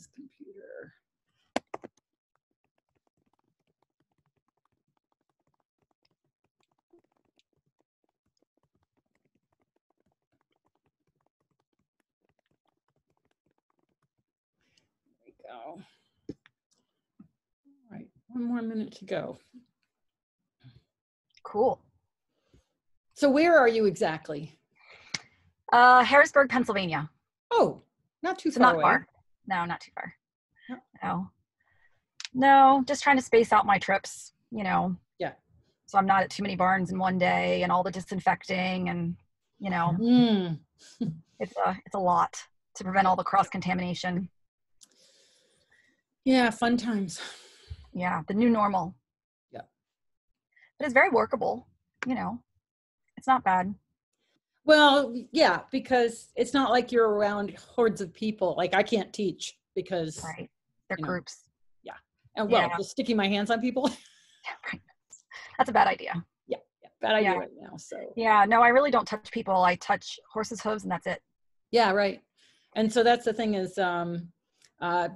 this computer. There we go. All right, one more minute to go. Cool. So where are you exactly? Uh, Harrisburg, Pennsylvania. Oh, not too It's far not away. far. No, not too far. No. No. No, just trying to space out my trips, you know. Yeah. So I'm not at too many barns in one day and all the disinfecting and you know, Mm, it's a it's a lot to prevent all the cross contamination. yeah, fun times. Yeah, the new normal. Yeah. But it's very workable, you know. It's not bad. Well, yeah, because it's not like you're around hordes of people. Like I can't teach because, Right. They're You know. groups. Yeah. And well, Yeah. just sticking my hands on people. Yeah, right. That's a bad idea. yeah, bad idea Yeah. right now. So Yeah, no, I really don't touch people. I touch horses' hooves and that's it. yeah, right. And so that's the thing is, um, uh,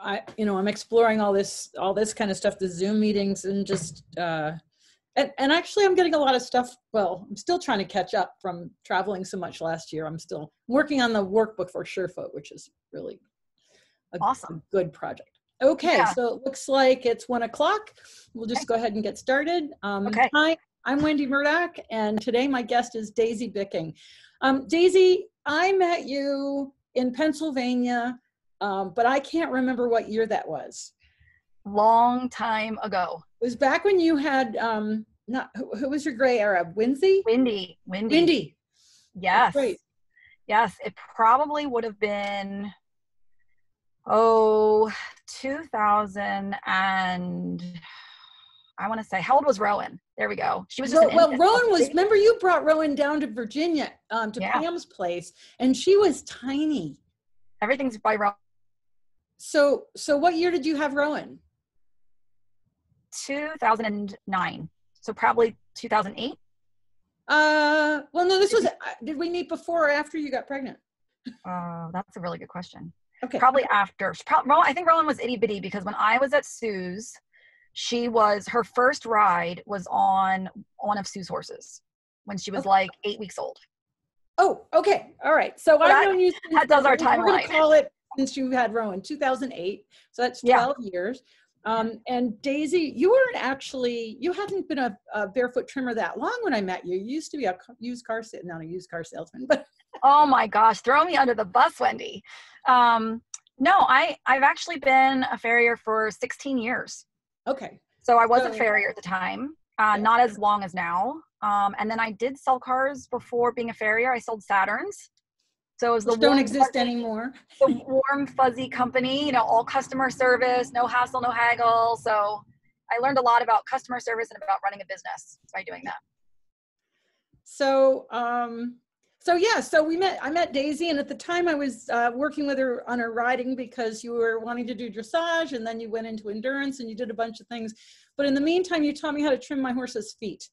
I, you know, I'm exploring all this, all this kind of stuff, the Zoom meetings and just, uh, and, and actually I'm getting a lot of stuff. Well, I'm still trying to catch up from traveling so much last year. I'm still working on the workbook for Surefoot, which is really a, Awesome. good project. Okay, Yeah. so it looks like it's one o'clock. We'll just go ahead and get started. Um, Okay. Hi, I'm Wendy Murdoch, and today my guest is Daisy Bicking. Um, Daisy, I met you in Pennsylvania, um, but I can't remember what year that was. Long time ago. It was back when you had um, not who, who was your gray Arab? Winsy, Windy. Windy. Windy. Yes. Great. Yes. It probably would have been oh 2000 and I want to say how old was Rowan? There we go. She was Ro- well. Rowan was. Remember, you brought Rowan down to Virginia um, to Yeah. Pam's place, and she was tiny. everything's by Rowan. So, so what year did you have Rowan? 2009. So probably 2008. Uh, well, no, this was. uh, Did we meet before or after you got pregnant? Oh, that's a really good question. Okay. Probably after. I think Rowan was itty bitty because when I was at Sue's, she was her first ride was on one of Sue's horses when she was Okay. like eight weeks old. Oh, okay. All right. So I've that- known you. Since, that does our we're gonna timeline. Call it since you had Rowan, 2008. So that's Yeah. 12 years. Um, and Daisy, you weren't actually, you hadn't been a, a barefoot trimmer that long when I met you. You used to be a used car, not a used car salesman, but Oh my gosh, throw me under the bus, Wendy. Um, no, I I've actually been a farrier for 16 years. okay. So I was So- a farrier at the time, uh, not as long as now. Um, and then I did sell cars before being a farrier. I sold Saturns. So it the don't exist fuzzy- anymore. the warm fuzzy company. You know, all customer service, no hassle, no haggle. So I learned a lot about customer service and about running a business by doing that. So, um, so yeah, so we met, I met Daisy and at the time I was uh, working with her on her riding because you were wanting to do dressage and then you went into endurance and you did a bunch of things. But in the meantime, you taught me how to trim my horse's feet.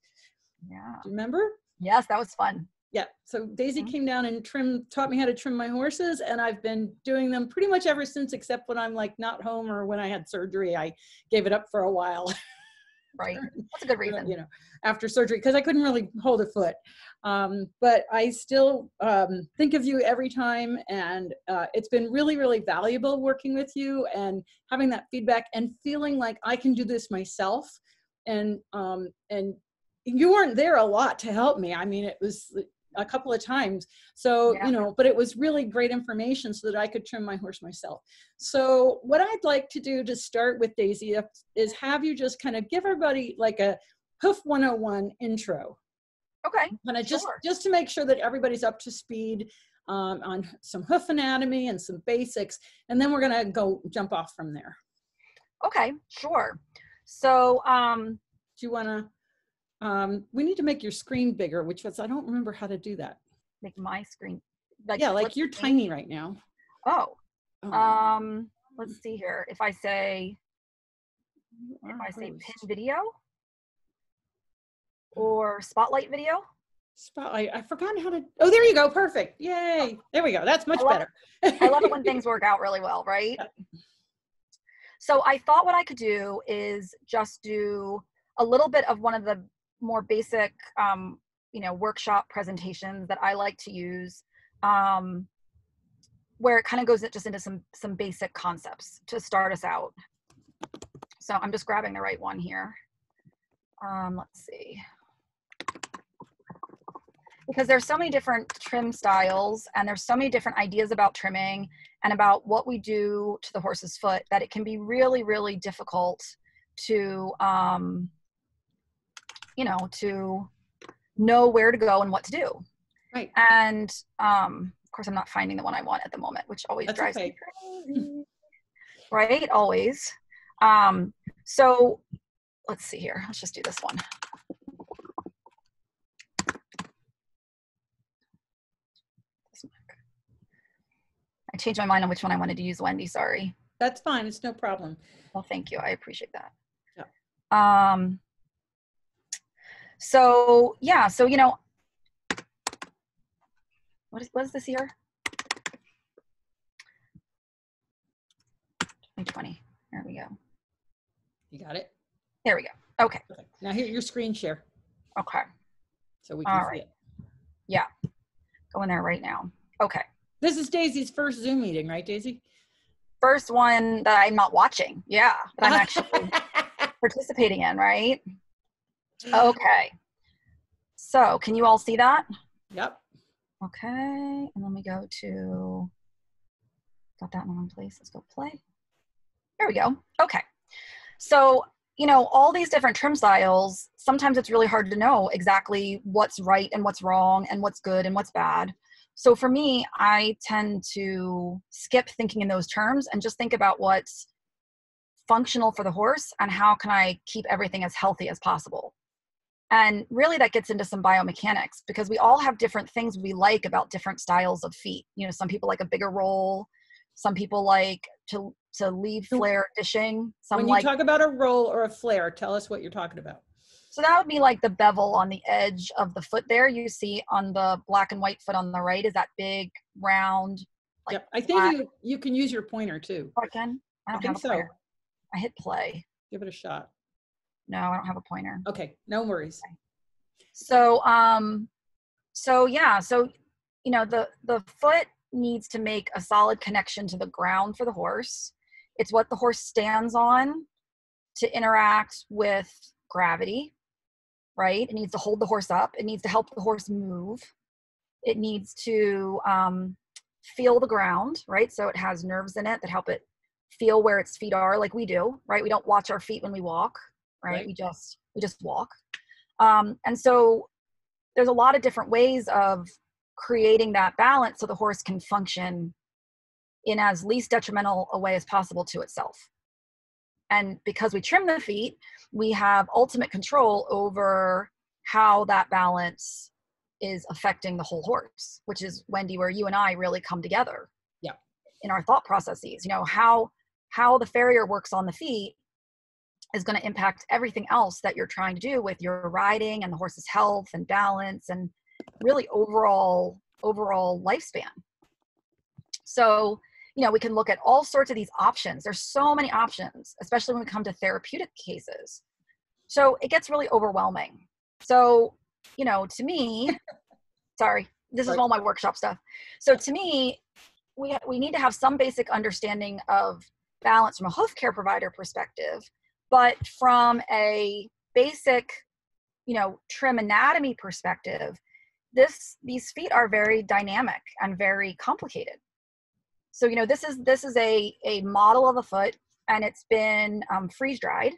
Yeah. Do you remember? Yes, that was fun. Yeah. So Daisy Mhm. came down and trim, taught me how to trim my horses and I've been doing them pretty much ever since, except when I'm like not home or when I had surgery, I gave it up for a while. Right. That's a good reason. you know, after surgery because I couldn't really hold a foot. Um, but I still um, think of you every time, and uh, it's been really, really valuable working with you and having that feedback and feeling like I can do this myself. And um, and you weren't there a lot to help me. I mean, it was a couple of times. So, Yeah. you know, but it was really great information so that I could trim my horse myself. So, what I'd like to do to start with Daisy is have you just kind of give everybody like a hoof 101 intro Okay. kind of just Sure. just to make sure that everybody's up to speed um, on some hoof anatomy and some basics and then we're going to go jump off from there Okay. Sure. So, um, do you want to um, we need to make your screen bigger which was i don't remember how to do that make my screen. yeah like you're tiny right now Oh, Oh, um, let's see here. If I say, if I say pin video or spotlight video, Spotlight. I forgot how to. Oh, there you go. Perfect. Yay. There we go. That's much I better. I love it when things work out really well, right? So I thought what I could do is just do a little bit of one of the more basic, um, you know, workshop presentations that I like to use, um, where it kind of goes just into some some basic concepts to start us out. So I'm just grabbing the right one here. Um, let's see. Because there's so many different trim styles and there's so many different ideas about trimming and about what we do to the horse's foot that it can be really, really difficult to, um, you know, to know where to go and what to do. Right. And um, of course, I'm not finding the one I want at the moment, which always That's drives okay. me crazy. Right? Always. Um, so let's see here. Let's just do this one. I changed my mind on which one I wanted to use, Wendy. Sorry. That's fine. It's no problem. Well, thank you. I appreciate that. Yeah. Um, so yeah, so you know, what is what is this year? 2020. There we go. You got it. There we go. Okay. Perfect. Now here, your screen share, Okay. so we can All see right. it. Yeah. Go in there right now. Okay. This is Daisy's first Zoom meeting, right, Daisy? First one that I'm not watching. Yeah, that I'm actually participating in, right? Okay. So, can you all see that? Yep. Okay, and then we go to, got that in the wrong place. Let's go play. There we go. Okay. So, you know, all these different trim styles, sometimes it's really hard to know exactly what's right and what's wrong and what's good and what's bad. So for me, I tend to skip thinking in those terms and just think about what's functional for the horse and how can I keep everything as healthy as possible. And really, that gets into some biomechanics because we all have different things we like about different styles of feet. You know, some people like a bigger roll, some people like to to leave flare dishing. Some when you like talk about a roll or a flare, tell us what you're talking about. so that would be like the bevel on the edge of the foot. There, you see on the black and white foot on the right is that big round. Like yep. I think you you can use your pointer too. Oh, I can. I I think so. pointer. I hit play. Give it a shot. No, I don't have a pointer. Okay. No worries. So um so yeah, so you know the the foot needs to make a solid connection to the ground for the horse. It's what the horse stands on to interact with gravity, right? It needs to hold the horse up. It needs to help the horse move. It needs to um, feel the ground, right? So it has nerves in it that help it feel where its feet are, like we do, right? We don't watch our feet when we walk, right? Right. We just we just walk. Um, and so there's a lot of different ways of creating that balance so the horse can function in as least detrimental a way as possible to itself. And because we trim the feet, we have ultimate control over how that balance is affecting the whole horse, which is Wendy, where you and I really come together. Yeah. In our thought processes, you know, how how the farrier works on the feet is going to impact everything else that you're trying to do with your riding and the horse's health and balance and really overall overall lifespan. So, you know, we can look at all sorts of these options. There's so many options, especially when we come to therapeutic cases. So it gets really overwhelming. So, you know, to me, sorry, this is all my workshop stuff. So to me, we we need to have some basic understanding of balance from a hoof care provider perspective, but from a basic, you know, trim anatomy perspective, this these feet are very dynamic and very complicated. So you know, this is this is a a model of a foot, and it's been um, freeze dried.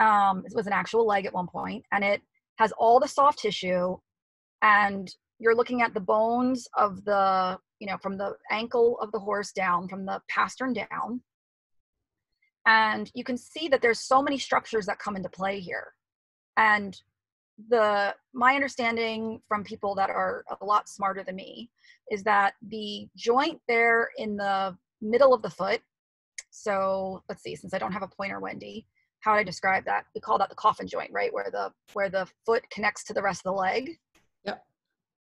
Um, it was an actual leg at one point, and it has all the soft tissue, and you're looking at the bones of the you know from the ankle of the horse down, from the pastern down, and you can see that there's so many structures that come into play here, and the my understanding from people that are a lot smarter than me is that the joint there in the middle of the foot so let's see since i don't have a pointer wendy how would i describe that? We call that the coffin joint right where the where the foot connects to the rest of the leg? Yep.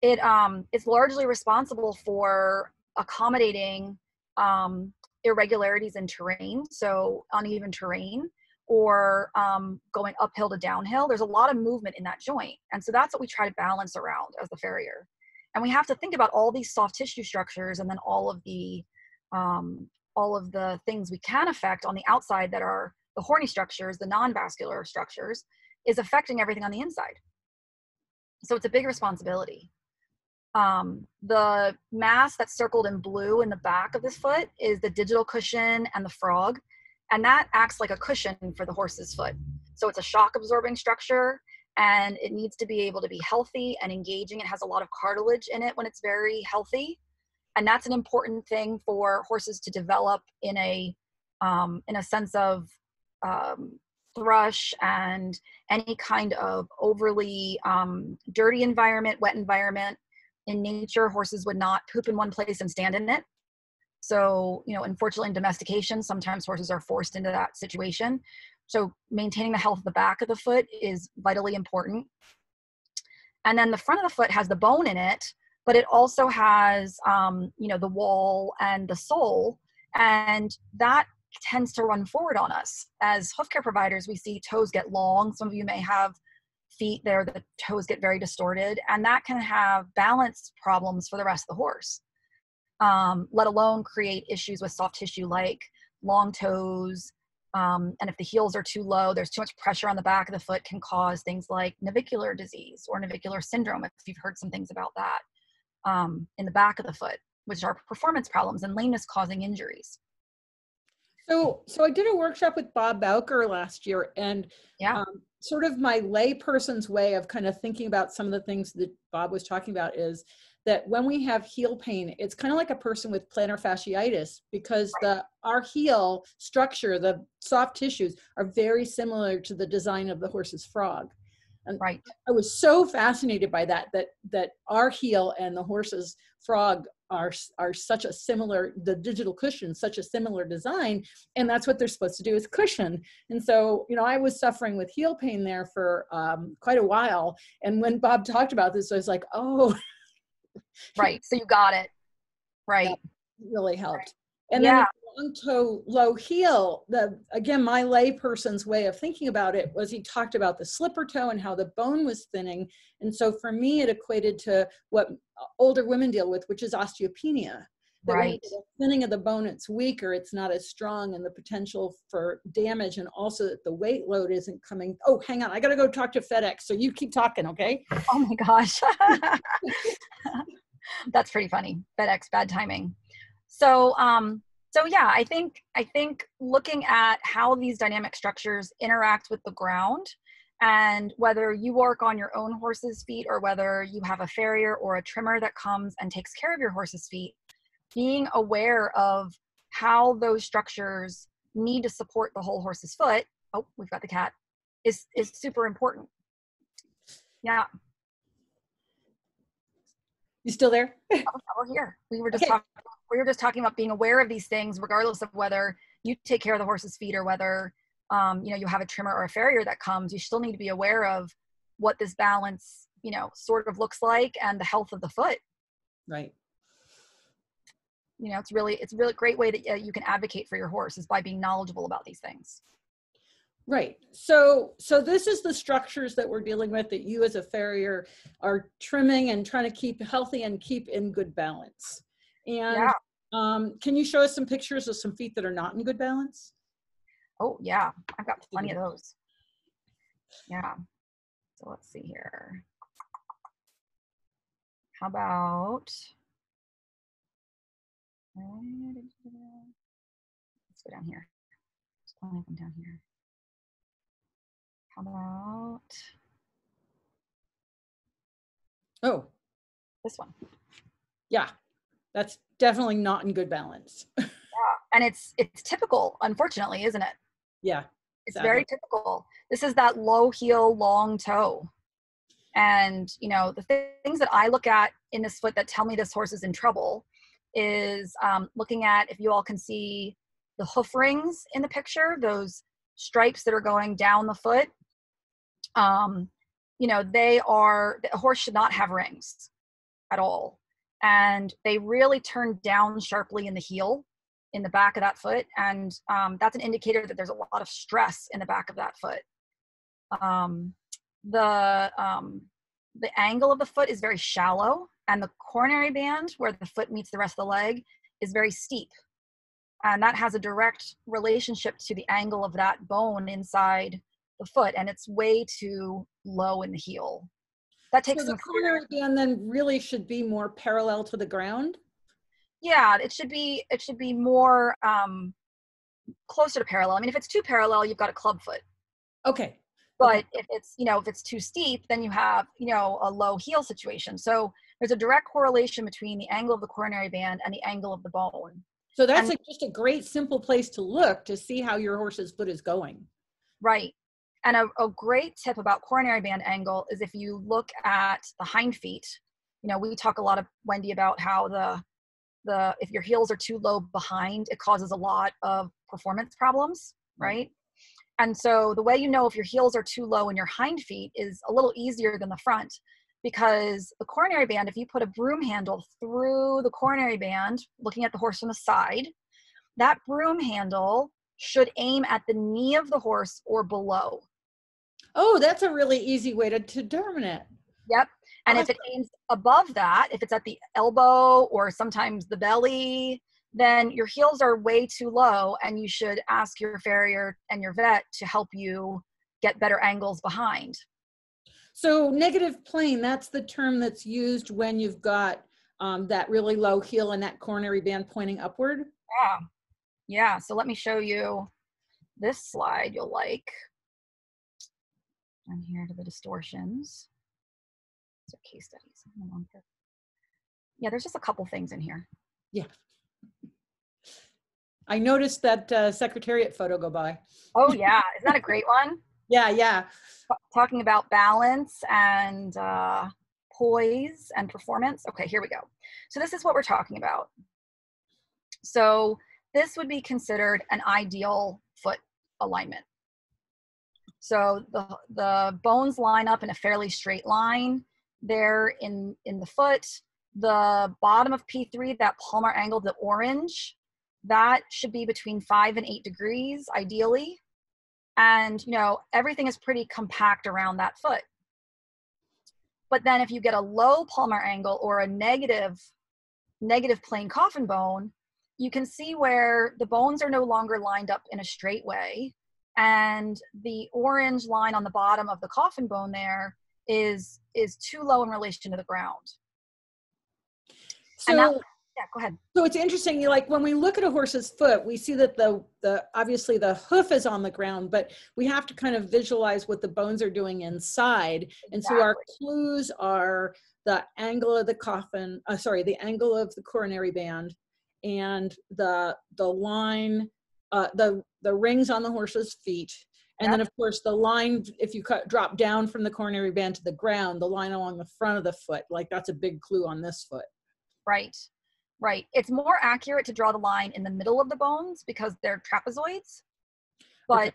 It um, it's largely responsible for accommodating um, irregularities in terrain, so uneven terrain, or um, going uphill to downhill. There's a lot of movement in that joint. And so that's what we try to balance around as the farrier. And we have to think about all these soft tissue structures and then all of the um, all of the things we can affect on the outside that are the horny structures, the non-vascular structures, is affecting everything on the inside. So it's a big responsibility. Um, the mass that's circled in blue in the back of this foot is the digital cushion and the frog, and that acts like a cushion for the horse's foot. So it's a shock absorbing structure and it needs to be able to be healthy and engaging. It has a lot of cartilage in it when it's very healthy. And that's an important thing for horses to develop in a um, in a sense of um, thrush and any kind of overly um, dirty environment, wet environment in nature, horses would not poop in one place and stand in it. So, you know, unfortunately in domestication, sometimes horses are forced into that situation. So maintaining the health of the back of the foot is vitally important. And then the front of the foot has the bone in it, but it also has, um, you know, the wall and the sole. And that tends to run forward on us. As hoof care providers, we see toes get long. Some of you may have feet there the toes get very distorted and that can have balance problems for the rest of the horse um, let alone create issues with soft tissue like long toes um, and if the heels are too low there's too much pressure on the back of the foot can cause things like navicular disease or navicular syndrome if you've heard some things about that um, in the back of the foot which are performance problems and lameness causing injuries so, so I did a workshop with Bob Bowker last year, and yeah. um, sort of my layperson's way of kind of thinking about some of the things that Bob was talking about is that when we have heel pain, it's kind of like a person with plantar fasciitis because the our heel structure, the soft tissues, are very similar to the design of the horse's frog. And right. I was so fascinated by that that that our heel and the horse's frog are are such a similar the digital cushion such a similar design and that's what they're supposed to do is cushion. And so you know i was suffering with heel pain there for um, quite a while and when bob talked about this i was like oh. Right so you got it. Right. Really helped. And yeah. Long toe, low heel, the again, my layperson's way of thinking about it was he talked about the slipper toe and how the bone was thinning. And so for me, it equated to what older women deal with, which is osteopenia. Right. The thinning of the bone, it's weaker, it's not as strong, and the potential for damage, and also that the weight load isn't coming. Oh, hang on, I got to go talk to FedEx. So you keep talking, okay? Oh my gosh. That's pretty funny. FedEx, bad timing. So, um, so yeah i think i think looking at how these dynamic structures interact with the ground and whether you work on your own horse's feet or whether you have a farrier or a trimmer that comes and takes care of your horse's feet being aware of how those structures need to support the whole horse's foot oh we've got the cat is is super important. Yeah you still there oh, we're here we were just okay. talking we were just talking about being aware of these things, regardless of whether you take care of the horse's feet or whether um, you know you have a trimmer or a farrier that comes. You still need to be aware of what this balance you know sort of looks like and the health of the foot. Right. You know, it's really it's a really great way that uh, you can advocate for your horse is by being knowledgeable about these things. Right. So so this is the structures that we're dealing with that you as a farrier are trimming and trying to keep healthy and keep in good balance. And yeah. um, can you show us some pictures of some feet that are not in good balance? Oh yeah, I've got plenty of those. Yeah. So let's see here. How about let's go down here. There's plenty of them down here. How about oh this one? Yeah, that's definitely not in good balance. yeah, and it's it's typical, unfortunately, isn't it? Yeah. It's very typical. This is that low heel, long toe. And, you know, the th- things that I look at in this foot that tell me this horse is in trouble is um, looking at if you all can see the hoof rings in the picture, those stripes that are going down the foot. Um, you know, they are, a horse should not have rings at all. And they really turn down sharply in the heel, in the back of that foot. And um, that's an indicator that there's a lot of stress in the back of that foot. Um, the, um, the angle of the foot is very shallow and the coronary band where the foot meets the rest of the leg is very steep and that has a direct relationship to the angle of that bone inside the foot and it's way too low in the heel. That takes so the coronary band then really should be more parallel to the ground? Yeah it should be it should be more um closer to parallel. I mean if it's too parallel you've got a club foot. Okay but okay. if it's you know if it's too steep then you have you know a low heel situation. So there's a direct correlation between the angle of the coronary band and the angle of the bone. So that's and, a, just a great simple place to look to see how your horse's foot is going. Right. And a, a great tip about coronary band angle is if you look at the hind feet, you know, we talk a lot of Wendy about how the the if your heels are too low behind, it causes a lot of performance problems, right? And so the way you know if your heels are too low in your hind feet is a little easier than the front because the coronary band, if you put a broom handle through the coronary band, looking at the horse from the side, that broom handle should aim at the knee of the horse or below. Oh, that's a really easy way to, determine it. Yep. And if it aims above that, if it's at the elbow or sometimes the belly, then your heels are way too low and you should ask your farrier and your vet to help you get better angles behind. So negative plane, that's the term that's used when you've got um, that really low heel and that coronary band pointing upward. Yeah. Yeah. So let me show you this slide you'll like. I'm here to the distortions. These are case studies. Yeah, there's just a couple things in here. Yeah. I noticed that uh, Secretariat photo go by. Oh yeah, isn't that a great one? Yeah, yeah. Talking about balance and uh, poise and performance. Okay, here we go. So this is what we're talking about. So this would be considered an ideal foot alignment. So the, the bones line up in a fairly straight line there in, in the foot. The bottom of P3, that palmar angle, the orange, that should be between five and eight degrees ideally. And you know everything is pretty compact around that foot. But then if you get a low palmar angle or a negative negative plane coffin bone you can see where the bones are no longer lined up in a straight way and the orange line on the bottom of the coffin bone there is is too low in relation to the ground so that, yeah, go ahead. So it's interesting. Like when we look at a horse's foot, we see that the the obviously the hoof is on the ground, but we have to kind of visualize what the bones are doing inside. Exactly. And so our clues are the angle of the coffin, uh, sorry, the angle of the coronary band, and the the line, uh, the the rings on the horse's feet, and yep. then of course the line. If you cut drop down from the coronary band to the ground, the line along the front of the foot, like that's a big clue on this foot. Right. Right. It's more accurate to draw the line in the middle of the bones because they're trapezoids. But okay.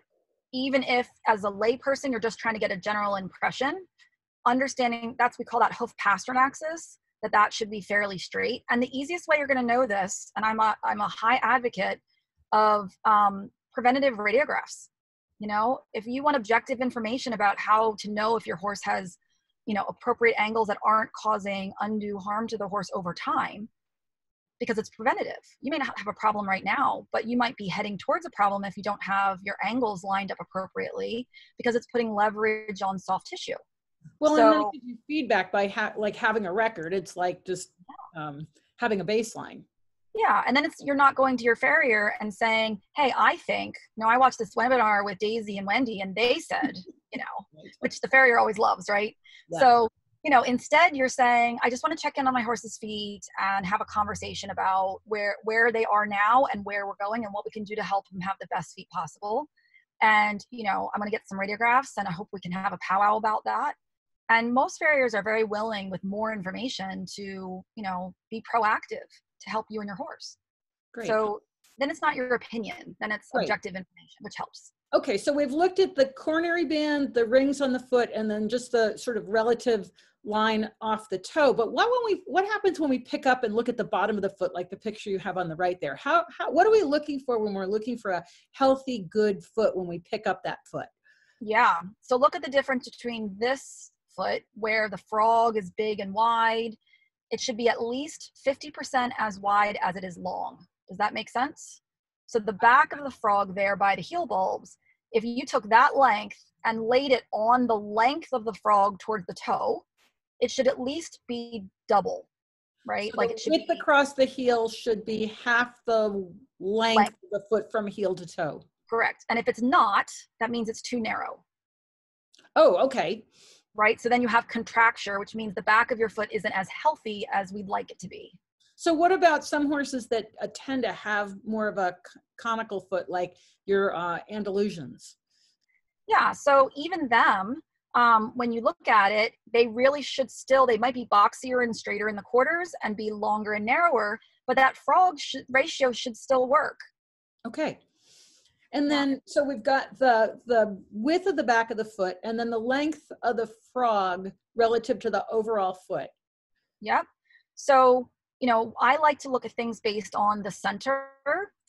even if, as a layperson, you're just trying to get a general impression, understanding that's we call that hoof pastern axis, that that should be fairly straight. And the easiest way you're going to know this, and I'm a I'm a high advocate of um, preventative radiographs. You know, if you want objective information about how to know if your horse has, you know, appropriate angles that aren't causing undue harm to the horse over time, because it's preventative. You may not have a problem right now, but you might be heading towards a problem if you don't have your angles lined up appropriately because it's putting leverage on soft tissue. Well, so, and then it gives you feedback by ha- like having a record. It's like just um, having a baseline. Yeah, and then it's you're not going to your farrier and saying, "Hey, I think." You know, I watched this webinar with Daisy and Wendy, and they said, you know, which the farrier always loves, right? Yeah. So you know instead you're saying i just want to check in on my horse's feet and have a conversation about where where they are now and where we're going and what we can do to help them have the best feet possible and you know i'm going to get some radiographs and i hope we can have a powwow about that and most farriers are very willing with more information to you know be proactive to help you and your horse Great. so then it's not your opinion then it's Great. objective information which helps Okay, so we've looked at the coronary band, the rings on the foot, and then just the sort of relative line off the toe. But what when we what happens when we pick up and look at the bottom of the foot, like the picture you have on the right there? How, how what are we looking for when we're looking for a healthy, good foot when we pick up that foot? Yeah. So look at the difference between this foot where the frog is big and wide. It should be at least 50% as wide as it is long. Does that make sense? So the back of the frog there by the heel bulbs, if you took that length and laid it on the length of the frog towards the toe, it should at least be double, right? So like it should width be across the heel should be half the length, Length. of the foot from heel to toe. correct. And if it's not, that means it's too narrow, Oh, okay. Right? So then you have contracture, which means the back of your foot isn't as healthy as we'd like it to be. So what about some horses that uh, tend to have more of a conical foot, like your uh, Andalusians? Yeah, so even them, um, when you look at it, they really should still, they might be boxier and straighter in the quarters and be longer and narrower, but that frog sh- ratio should still work. Okay. And then, so we've got the, the width of the back of the foot and then the length of the frog relative to the overall foot. Yep. So, you know, I like to look at things based on the center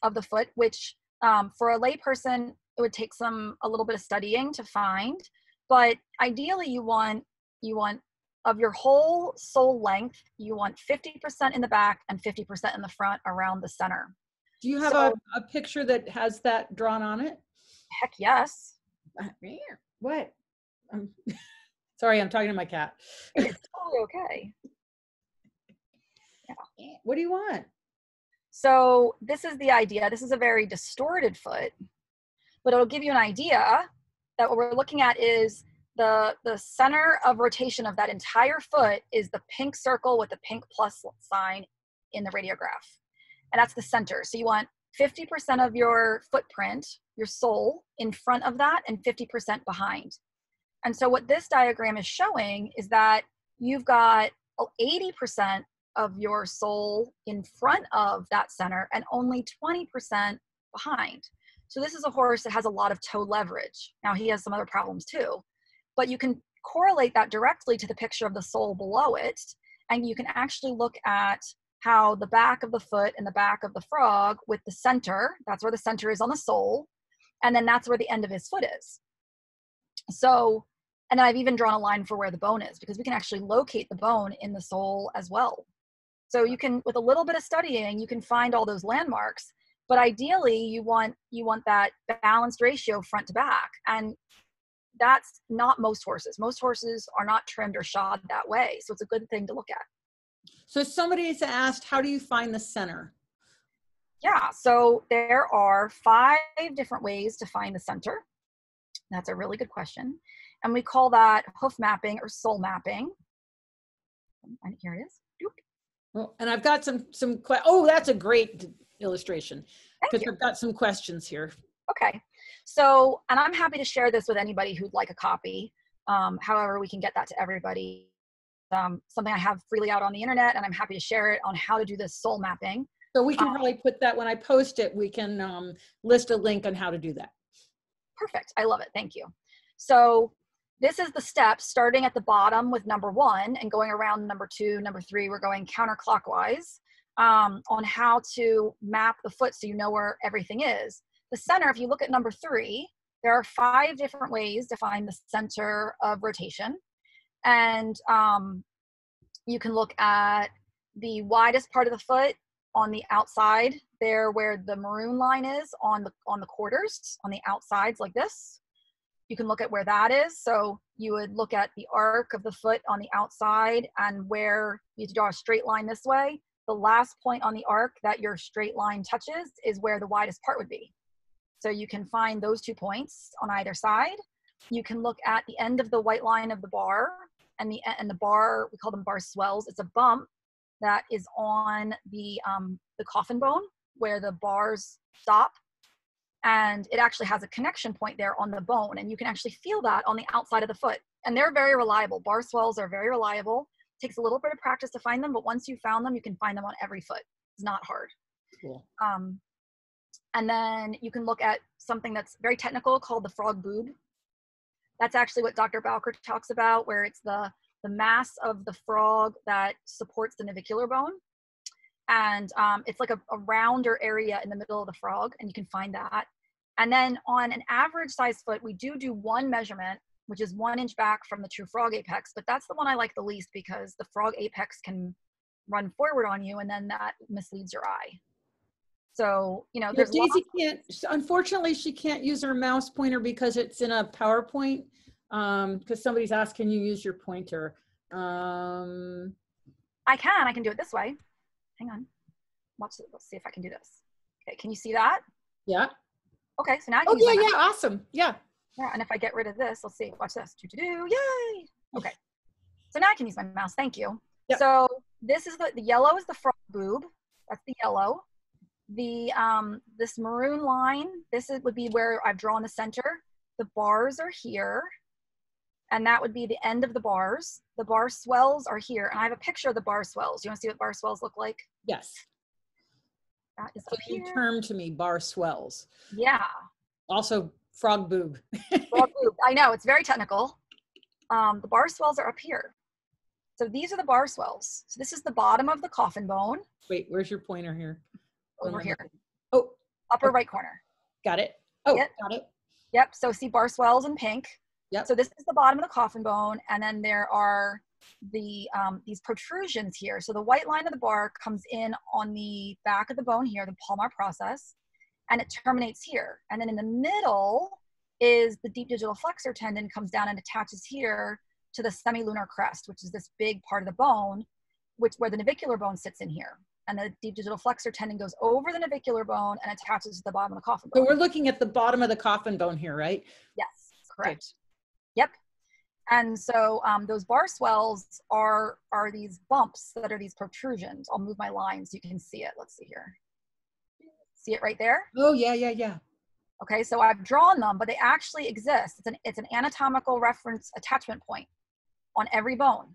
of the foot, which um, for a layperson, it would take some a little bit of studying to find. But ideally, you want you want of your whole sole length, you want 50% in the back and 50% in the front around the center. Do you have So- a, a picture that has that drawn on it? Heck yes. What? Um, sorry, I'm talking to my cat. It's totally okay. Yeah. What do you want? So this is the idea. This is a very distorted foot, but it'll give you an idea that what we're looking at is the the center of rotation of that entire foot is the pink circle with the pink plus sign in the radiograph. And that's the center. So you want 50% of your footprint, your sole, in front of that and 50% behind. And so what this diagram is showing is that you've got 80% of your sole in front of that center and only 20% behind. So this is a horse that has a lot of toe leverage. Now he has some other problems too, but you can correlate that directly to the picture of the sole below it, and you can actually look at how the back of the foot and the back of the frog with the center, that's where the center is on the sole, and then that's where the end of his foot is. So, and I've even drawn a line for where the bone is because we can actually locate the bone in the sole as well. So you can, with a little bit of studying, you can find all those landmarks. But ideally, you want you want that balanced ratio front to back, and that's not most horses. Most horses are not trimmed or shod that way, so it's a good thing to look at. So somebody's asked, how do you find the center? Yeah, so there are five different ways to find the center. That's a really good question. And we call that hoof mapping or sole mapping. And here it is. Well, and I've got some some que- oh, that's a great illustration because. I've got some questions here. Okay. So, and I'm happy to share this with anybody who'd like a copy. Um, however, we can get that to everybody. Um, something I have freely out on the internet, and I'm happy to share it on how to do this sole mapping. So we can Um, probably put that when I post it. We can um, list a link on how to do that. Perfect. I love it. Thank you. So, this is the steps starting at the bottom with number one and going around number two, number three. We're going counterclockwise um, on how to map the foot so you know where everything is. The center, if you look at number three, there are five different ways to find the center of rotation. And um, you can look at the widest part of the foot on the outside there where the maroon line is on the on the quarters on the outsides like this. You can look at where that is. So you would look at the arc of the foot on the outside and where you draw a straight line this way. The last point on the arc that your straight line touches is where the widest part would be. So you can find those two points on either side. You can look at the end of the white line of the bar and the and the bar we call them bar swells it's a bump that is on the um, the coffin bone where the bars stop and it actually has a connection point there on the bone and you can actually feel that on the outside of the foot and they're very reliable bar swells are very reliable takes a little bit of practice to find them but once you found them you can find them on every foot it's not hard Cool. um, And then you can look at something that's very technical called the frog boob. That's actually what Dr. Bowker talks about, where it's the, the mass of the frog that supports the navicular bone. And um, it's like a, a rounder area in the middle of the frog, and you can find that. And then on an average size foot, we do do one measurement, which is one inch back from the true frog apex, but that's the one I like the least because the frog apex can run forward on you and then that misleads your eye. So, you know, there's Daisy can't, unfortunately, she can't use her mouse pointer because it's in a PowerPoint. Um, because somebody's asked, can you use your pointer? Um, I can, I can do it this way. Hang on. Watch it. Let's see if I can do this. Okay, can you see that? yeah. Okay, so now I can Oh, use my yeah, mouse. yeah, awesome. Yeah. Yeah, and if I get rid of this, let's see, watch this. Do, do, do, yay! Okay. So now I can use my mouse, thank you. Yep. So this is the, the yellow is the frog boob. That's the yellow. The, um, this maroon line, this is, would be where I've drawn the center. The bars are here. And that would be the end of the bars. The bar swells are here. And I have a picture of the bar swells. You wanna see what bar swells look like? Yes. That is up you here. term to me bar swells. Yeah. Also frog boob. Frog boob. I know, it's very technical. Um, the bar swells are up here. So these are the bar swells. So this is the bottom of the coffin bone Wait, where's your pointer here? Over here, Oh, upper Okay. right corner. got it. Oh, Yep. got it. Yep, so see bar swells in pink. Yep. So this is the bottom of the coffin bone, and then there are the um, these protrusions here. So the white line of the bar comes in on the back of the bone here, the palmar process, and it terminates here. And then in the middle is the deep digital flexor tendon comes down and attaches here to the semilunar crest, which is this big part of the bone, which where the navicular bone sits in here. And the deep digital flexor tendon goes over the navicular bone and attaches to the bottom of the coffin bone. So we're looking at the bottom of the coffin bone here, right? Yes, correct. Okay. And so um, those bar swells are are these bumps that are these protrusions. I'll move my line so you can see it. Let's see here. See it right there? Oh, yeah, yeah, yeah. Okay, so I've drawn them, but they actually exist. It's an it's an anatomical reference attachment point on every bone.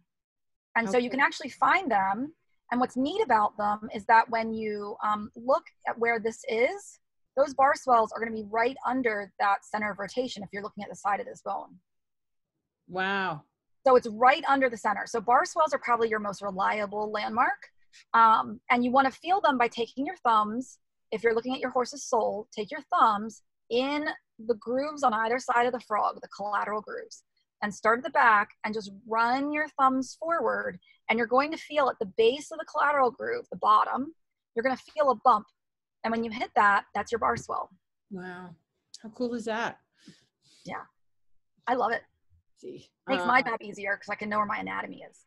And so you can actually find them. And what's neat about them is that when you um, look at where this is, those bar swells are going to be right under that center of rotation if you're looking at the side of this bone. Wow. So it's right under the center. So bar swells are probably your most reliable landmark. Um, and you want to feel them by taking your thumbs. If you're looking at your horse's sole, take your thumbs in the grooves on either side of the frog, the collateral grooves, and start at the back and just run your thumbs forward. And you're going to feel at the base of the collateral groove, the bottom, you're going to feel a bump. And when you hit that, that's your bar swell. Wow. How cool is that? Yeah. I love it. see. Makes my Uh, job easier because I can know where my anatomy is.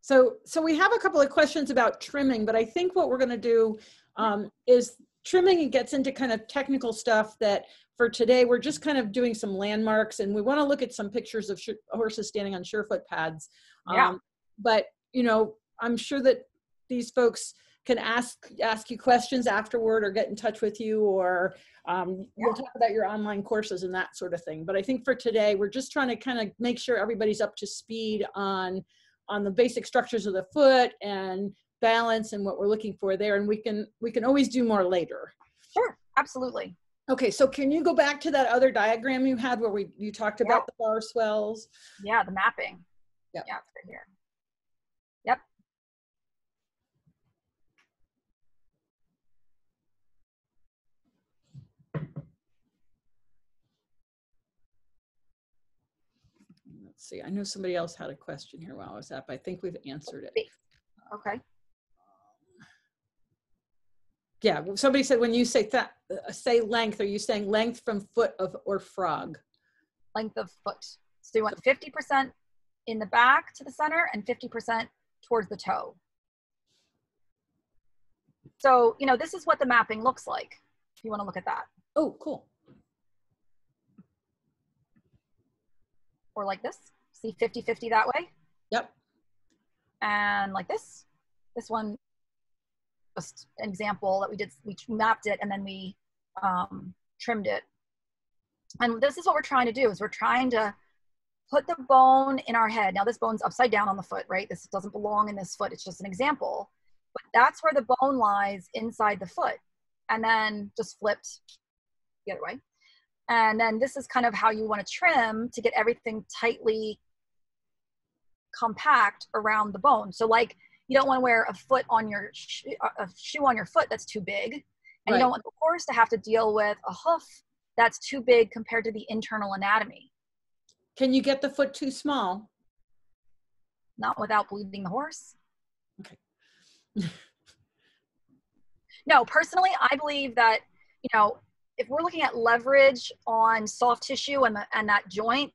So, so we have a couple of questions about trimming, but I think what we're going to do um, is trimming and gets into kind of technical stuff that for today we're just kind of doing some landmarks and we want to look at some pictures of sh- horses standing on surefoot pads. Yeah. Um, but you know, I'm sure that these folks can ask ask you questions afterward or get in touch with you or um, we'll talk about your online courses and that sort of thing. But I think for today we're just trying to kind of make sure everybody's up to speed on on the basic structures of the foot and balance and what we're looking for there and we can we can always do more later Sure, absolutely. okay so can you go back to that other diagram you had where we you talked Yeah. about the bar swells Yeah, the mapping. Yep. Yeah, right here. Yep. let's see i know somebody else had a question here while i was up i think we've answered it Okay. Yeah somebody said when you say that uh, say length are you saying length from foot of or frog Length of foot. So you want 50% in the back to the center and 50% towards the toe. So, you know, this is what the mapping looks like. If you want to look at that. oh cool Or like this. See 50 50 that way. yep and like this. This one, just an example that we did, we mapped it and then we um, trimmed it. And this is what we're trying to do is we're trying to put the bone in our head. Now this bone's upside down on the foot, right? This doesn't belong in this foot. It's just an example. But that's where the bone lies inside the foot. and then just flipped the other way. And then this is kind of how you want to trim to get everything tightly compact around the bone. So like you don't want to wear a foot on your sh- a shoe on your foot that's too big, and right. you don't want the horse to have to deal with a hoof that's too big compared to the internal anatomy. Can you get the foot too small? Not without bleeding the horse. Okay. no, personally, I believe that you know if we're looking at leverage on soft tissue and the, and that joint,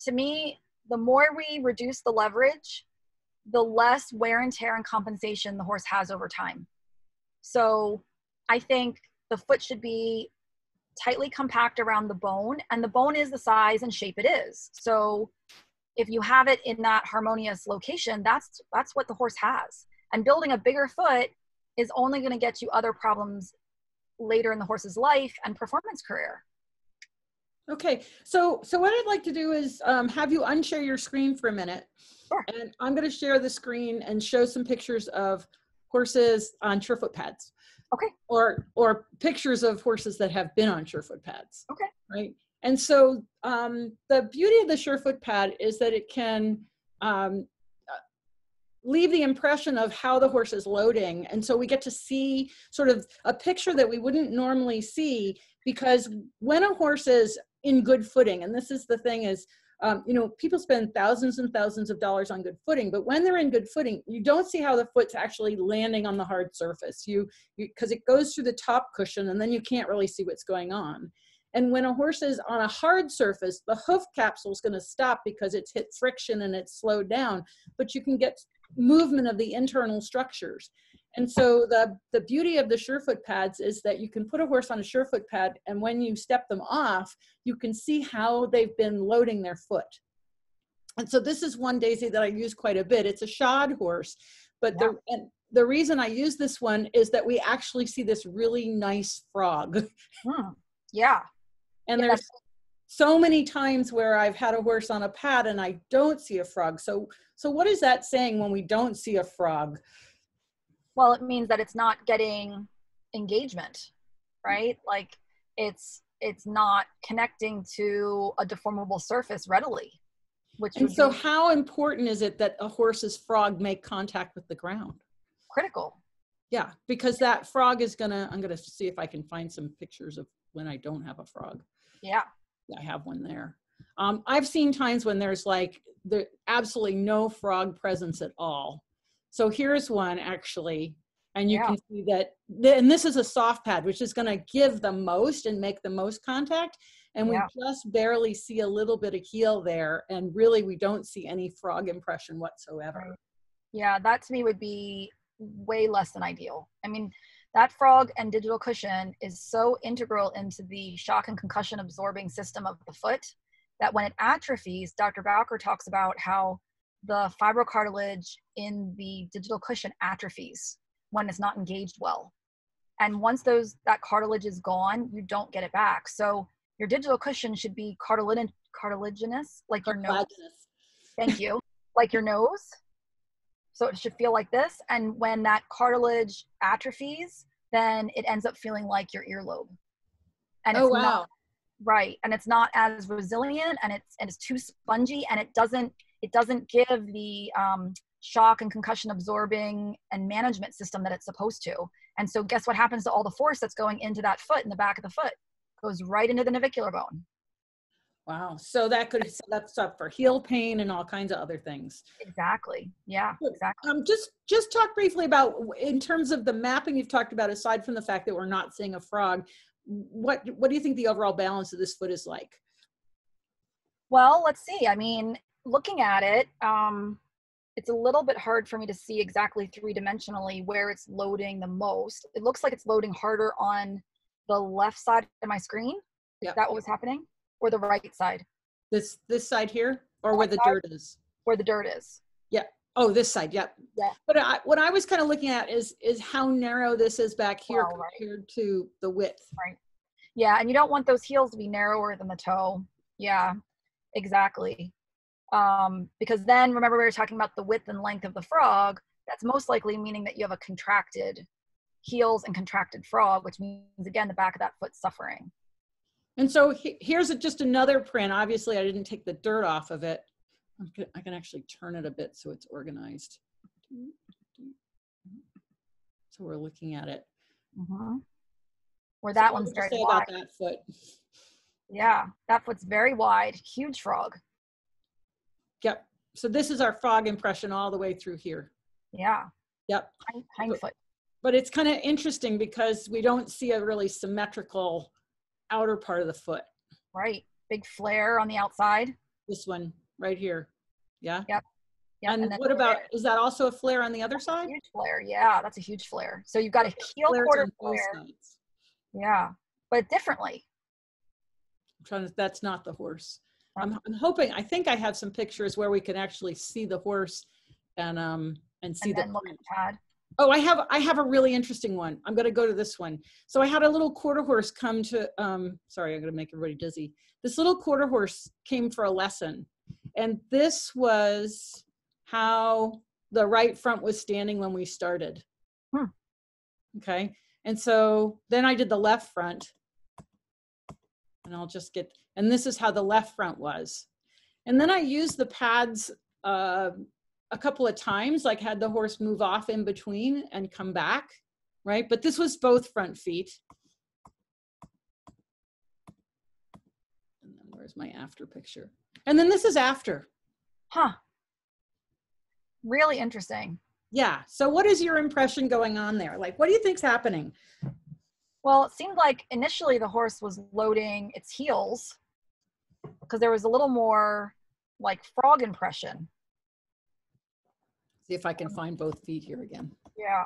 to me, the more we reduce the leverage, the less wear and tear and compensation the horse has over time. So I think the foot should be tightly compact around the bone, and the bone is the size and shape it is. So if you have it in that harmonious location, that's that's what the horse has. And building a bigger foot is only going to get you other problems later in the horse's life and performance career. Okay, so so what I'd like to do is um, have you unshare your screen for a minute. Sure. And I'm going to share the screen and show some pictures of horses on surefoot pads. Okay. Or or pictures of horses that have been on surefoot pads. Okay. Right. And so um, the beauty of the surefoot pad is that it can um, uh, leave the impression of how the horse is loading. And so we get to see sort of a picture that we wouldn't normally see because when a horse is in good footing, and this is the thing is um, you know, people spend thousands and thousands of dollars on good footing, but when they're in good footing, you don't see how the foot's actually landing on the hard surface. You, because it goes through the top cushion, and then you can't really see what's going on. And when a horse is on a hard surface, the hoof capsule is going to stop because it's hit friction and it's slowed down, but you can get movement of the internal structures. And so the, the beauty of the Surefoot pads is that you can put a horse on a Surefoot pad and when you step them off, you can see how they've been loading their foot. And so this is one daisy that I use quite a bit. It's a shod horse, but yeah. the, and the reason I use this one is that we actually see this really nice frog. Hmm. Yeah. And yeah. there's so many times where I've had a horse on a pad and I don't see a frog. So, so what is that saying when we don't see a frog? Well it means that it's not getting engagement right? Like it's it's not connecting to a deformable surface readily which and so how important is it that a horse's frog make contact with the ground? Critical. Yeah because that frog is gonna i'm gonna see if i can find some pictures of when i don't have a frog. Yeah. I have one there. Um, i've seen times when there's like there absolutely no frog presence at all so here's one actually, and you yeah. can see that, and this is a soft pad, which is gonna give the most and make the most contact. And we just barely see a little bit of heel there. And really we don't see any frog impression whatsoever. Yeah, that to me would be way less than ideal. I mean, that frog and digital cushion is so integral into the shock and concussion absorbing system of the foot that when it atrophies, Dr. Bowker talks about how the fibrocartilage in the digital cushion atrophies when it's not engaged well. And once those that cartilage is gone, you don't get it back. So your digital cushion should be cartilagin, cartilaginous, like your nose. Thank you. like your nose. So it should feel like this. And when that cartilage atrophies, then it ends up feeling like your earlobe. And oh, it's wow. not right. And it's not as resilient and it's and it's too spongy and it doesn't it doesn't give the um, shock and concussion absorbing and management system that it's supposed to. And so guess what happens to all the force that's going into that foot in the back of the foot? Goes right into the navicular bone. Wow. So that could set up stuff for heel pain and all kinds of other things. Exactly. Yeah, exactly. Um, just just talk briefly about in terms of the mapping you've talked about, aside from the fact that we're not seeing a frog, what what do you think the overall balance of this foot is like? Well, let's see. I mean, looking at it, um, it's a little bit hard for me to see exactly three dimensionally where it's loading the most. It looks like it's loading harder on the left side of my screen. Yeah. Is that what was happening? Or the right side? This this side here, or where the dirt is? Where the dirt is. Yeah. Oh, this side. Yep. Yeah. But I, what I was kind of looking at is is how narrow this is back here compared right. to the width. Right. Yeah, and you don't want those heels to be narrower than the toe. Yeah, exactly um, because then remember we were talking about the width and length of the frog that's most likely meaning that you have a contracted heels and contracted frog, which means again the back of that foot suffering. And so he, here's a, just another print. Obviously, I didn't take the dirt off of it. I can actually turn it a bit so it's organized. So we're looking at it. Mm-hmm. Where that so one's very wide. about that foot. Yeah, that foot's very wide, huge frog. Yep. So this is our frog impression all the way through here. Yeah. Yep. Hind, foot. But it's kind of interesting because we don't see a really symmetrical outer part of the foot. Right. Big flare on the outside. This one right here. Yeah. Yep. Yep. And, then what about, flare. is that also a flare on the other side? huge flare? Yeah, that's a huge flare. So you've got a heel Flares quarter flare. Yeah, but differently. I'm trying to, that's not the horse. I'm, I'm hoping, I think I have some pictures where we can actually see the horse and, um, and see And the look at print. pad. Oh, I have I have a really interesting one. I'm going to go to this one. So I had a little quarter horse come to um sorry, I'm going to make everybody dizzy. This little quarter horse came for a lesson. And this was how the right front was standing when we started. Hmm. Okay? And so then I did the left front. And I'll just get and this is how the left front was. And then I used the pads uh a couple of times, like had the horse move off in between and come back, right? But this was both front feet. And then where's my after picture? And then this is after. Huh. Really interesting. Yeah. So what is your impression going on there? Like, what do you think's happening? Well, it seemed like initially the horse was loading its heels because there was a little more like frog impression. See if I can find both feet here again. Yeah.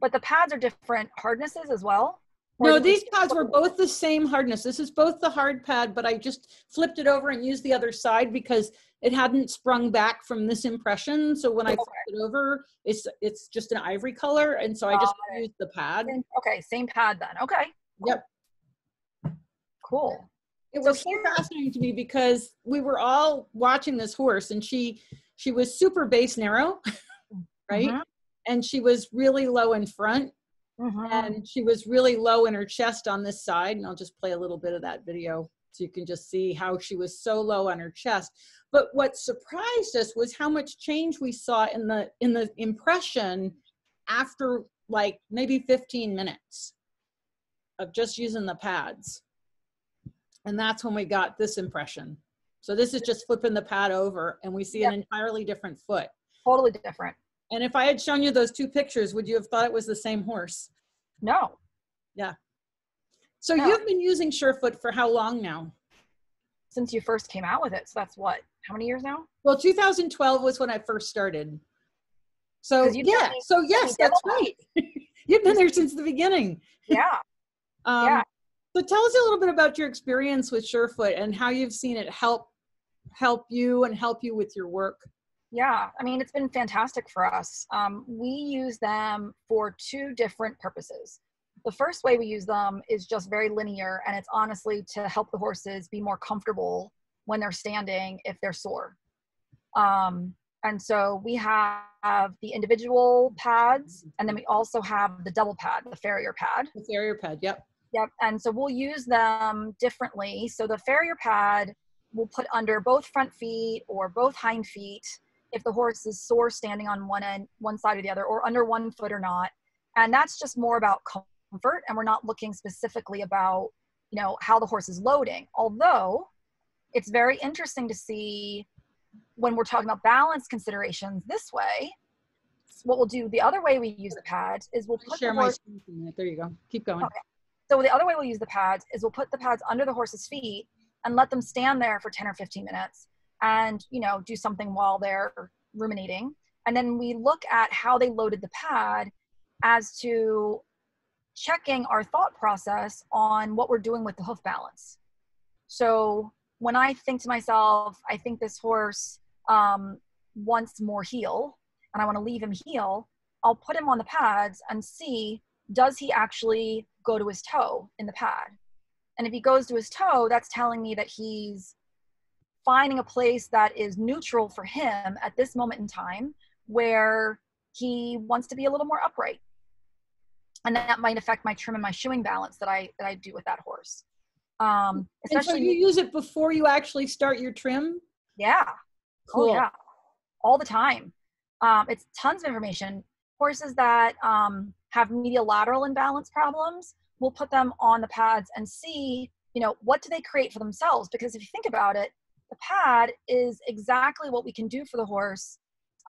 But the pads are different hardnesses as well. No, these pads were both the same hardness. This is both the hard pad, but I just flipped it over and used the other side because it hadn't sprung back from this impression. So when I flipped it over, it's it's just an ivory color, and so I just used the pad. Okay, same pad then. Okay. Yep. Cool. It was so fascinating to me because we were all watching this horse, and she she was super base narrow, right? Mhm. And she was really low in front, Mhm. and she was really low in her chest on this side and i'll just play a little bit of that video so you can just see how she was so low on her chest. But what surprised us was how much change we saw in the in the impression after like maybe 15 minutes of just using the pads. And that's when we got this impression. So this is just flipping the pad over and we see an entirely different foot. Totally different. and if i had shown you those two pictures would you have thought it was the same horse? No. So No. you've been using Surefoot for how long now? Since you first came out with it. So that's what? How many years now? Well, 2012 was when I first started. So yeah, been- so yes, that's right. you've been there since the beginning. Yeah. Um, Yeah. So tell us a little bit about your experience with Surefoot and how you've seen it help help you and help you with your work. Yeah, I mean, it's been fantastic for us. Um, we use them for two different purposes. The first way we use them is just very linear, and it's honestly to help the horses be more comfortable when they're standing if they're sore. Um, and so we have the individual pads, and then we also have the double pad, the farrier pad. The farrier pad, yep. Yep. And so we'll use them differently. So the farrier pad we'll put under both front feet or both hind feet if the horse is sore standing on one end, one side or the other, or under one foot or not. And that's just more about And we're not looking specifically about, you know, how the horse is loading. Although it's very interesting to see when we're talking about balance considerations this way. What we'll do the other way we use the pads is we'll put Share the my horse screen for a minute. There you go. Keep going. Okay. so the other way we'll use the pads is we'll put the pads under the horse's feet and let them stand there for 10 or 15 minutes and, you know, do something while they're ruminating. And then we look at how they loaded the pad as to checking our thought process on what we're doing with the hoof balance. So when I think to myself, I think this horse um, wants more heel and I want to leave him heel, I'll put him on the pads and see does he actually go to his toe in the pad? And if he goes to his toe, that's telling me that he's finding a place that is neutral for him at this moment in time where he wants to be a little more upright. And that might affect my trim and my shoeing balance that I that I do with that horse. Um, especially and so you use it before you actually start your trim. Yeah. Oh, cool. Oh, yeah. All the time. Um, it's tons of information. Horses that um, have medial lateral imbalance problems, we'll put them on the pads and see, you know, what do they create for themselves? Because if you think about it, the pad is exactly what we can do for the horse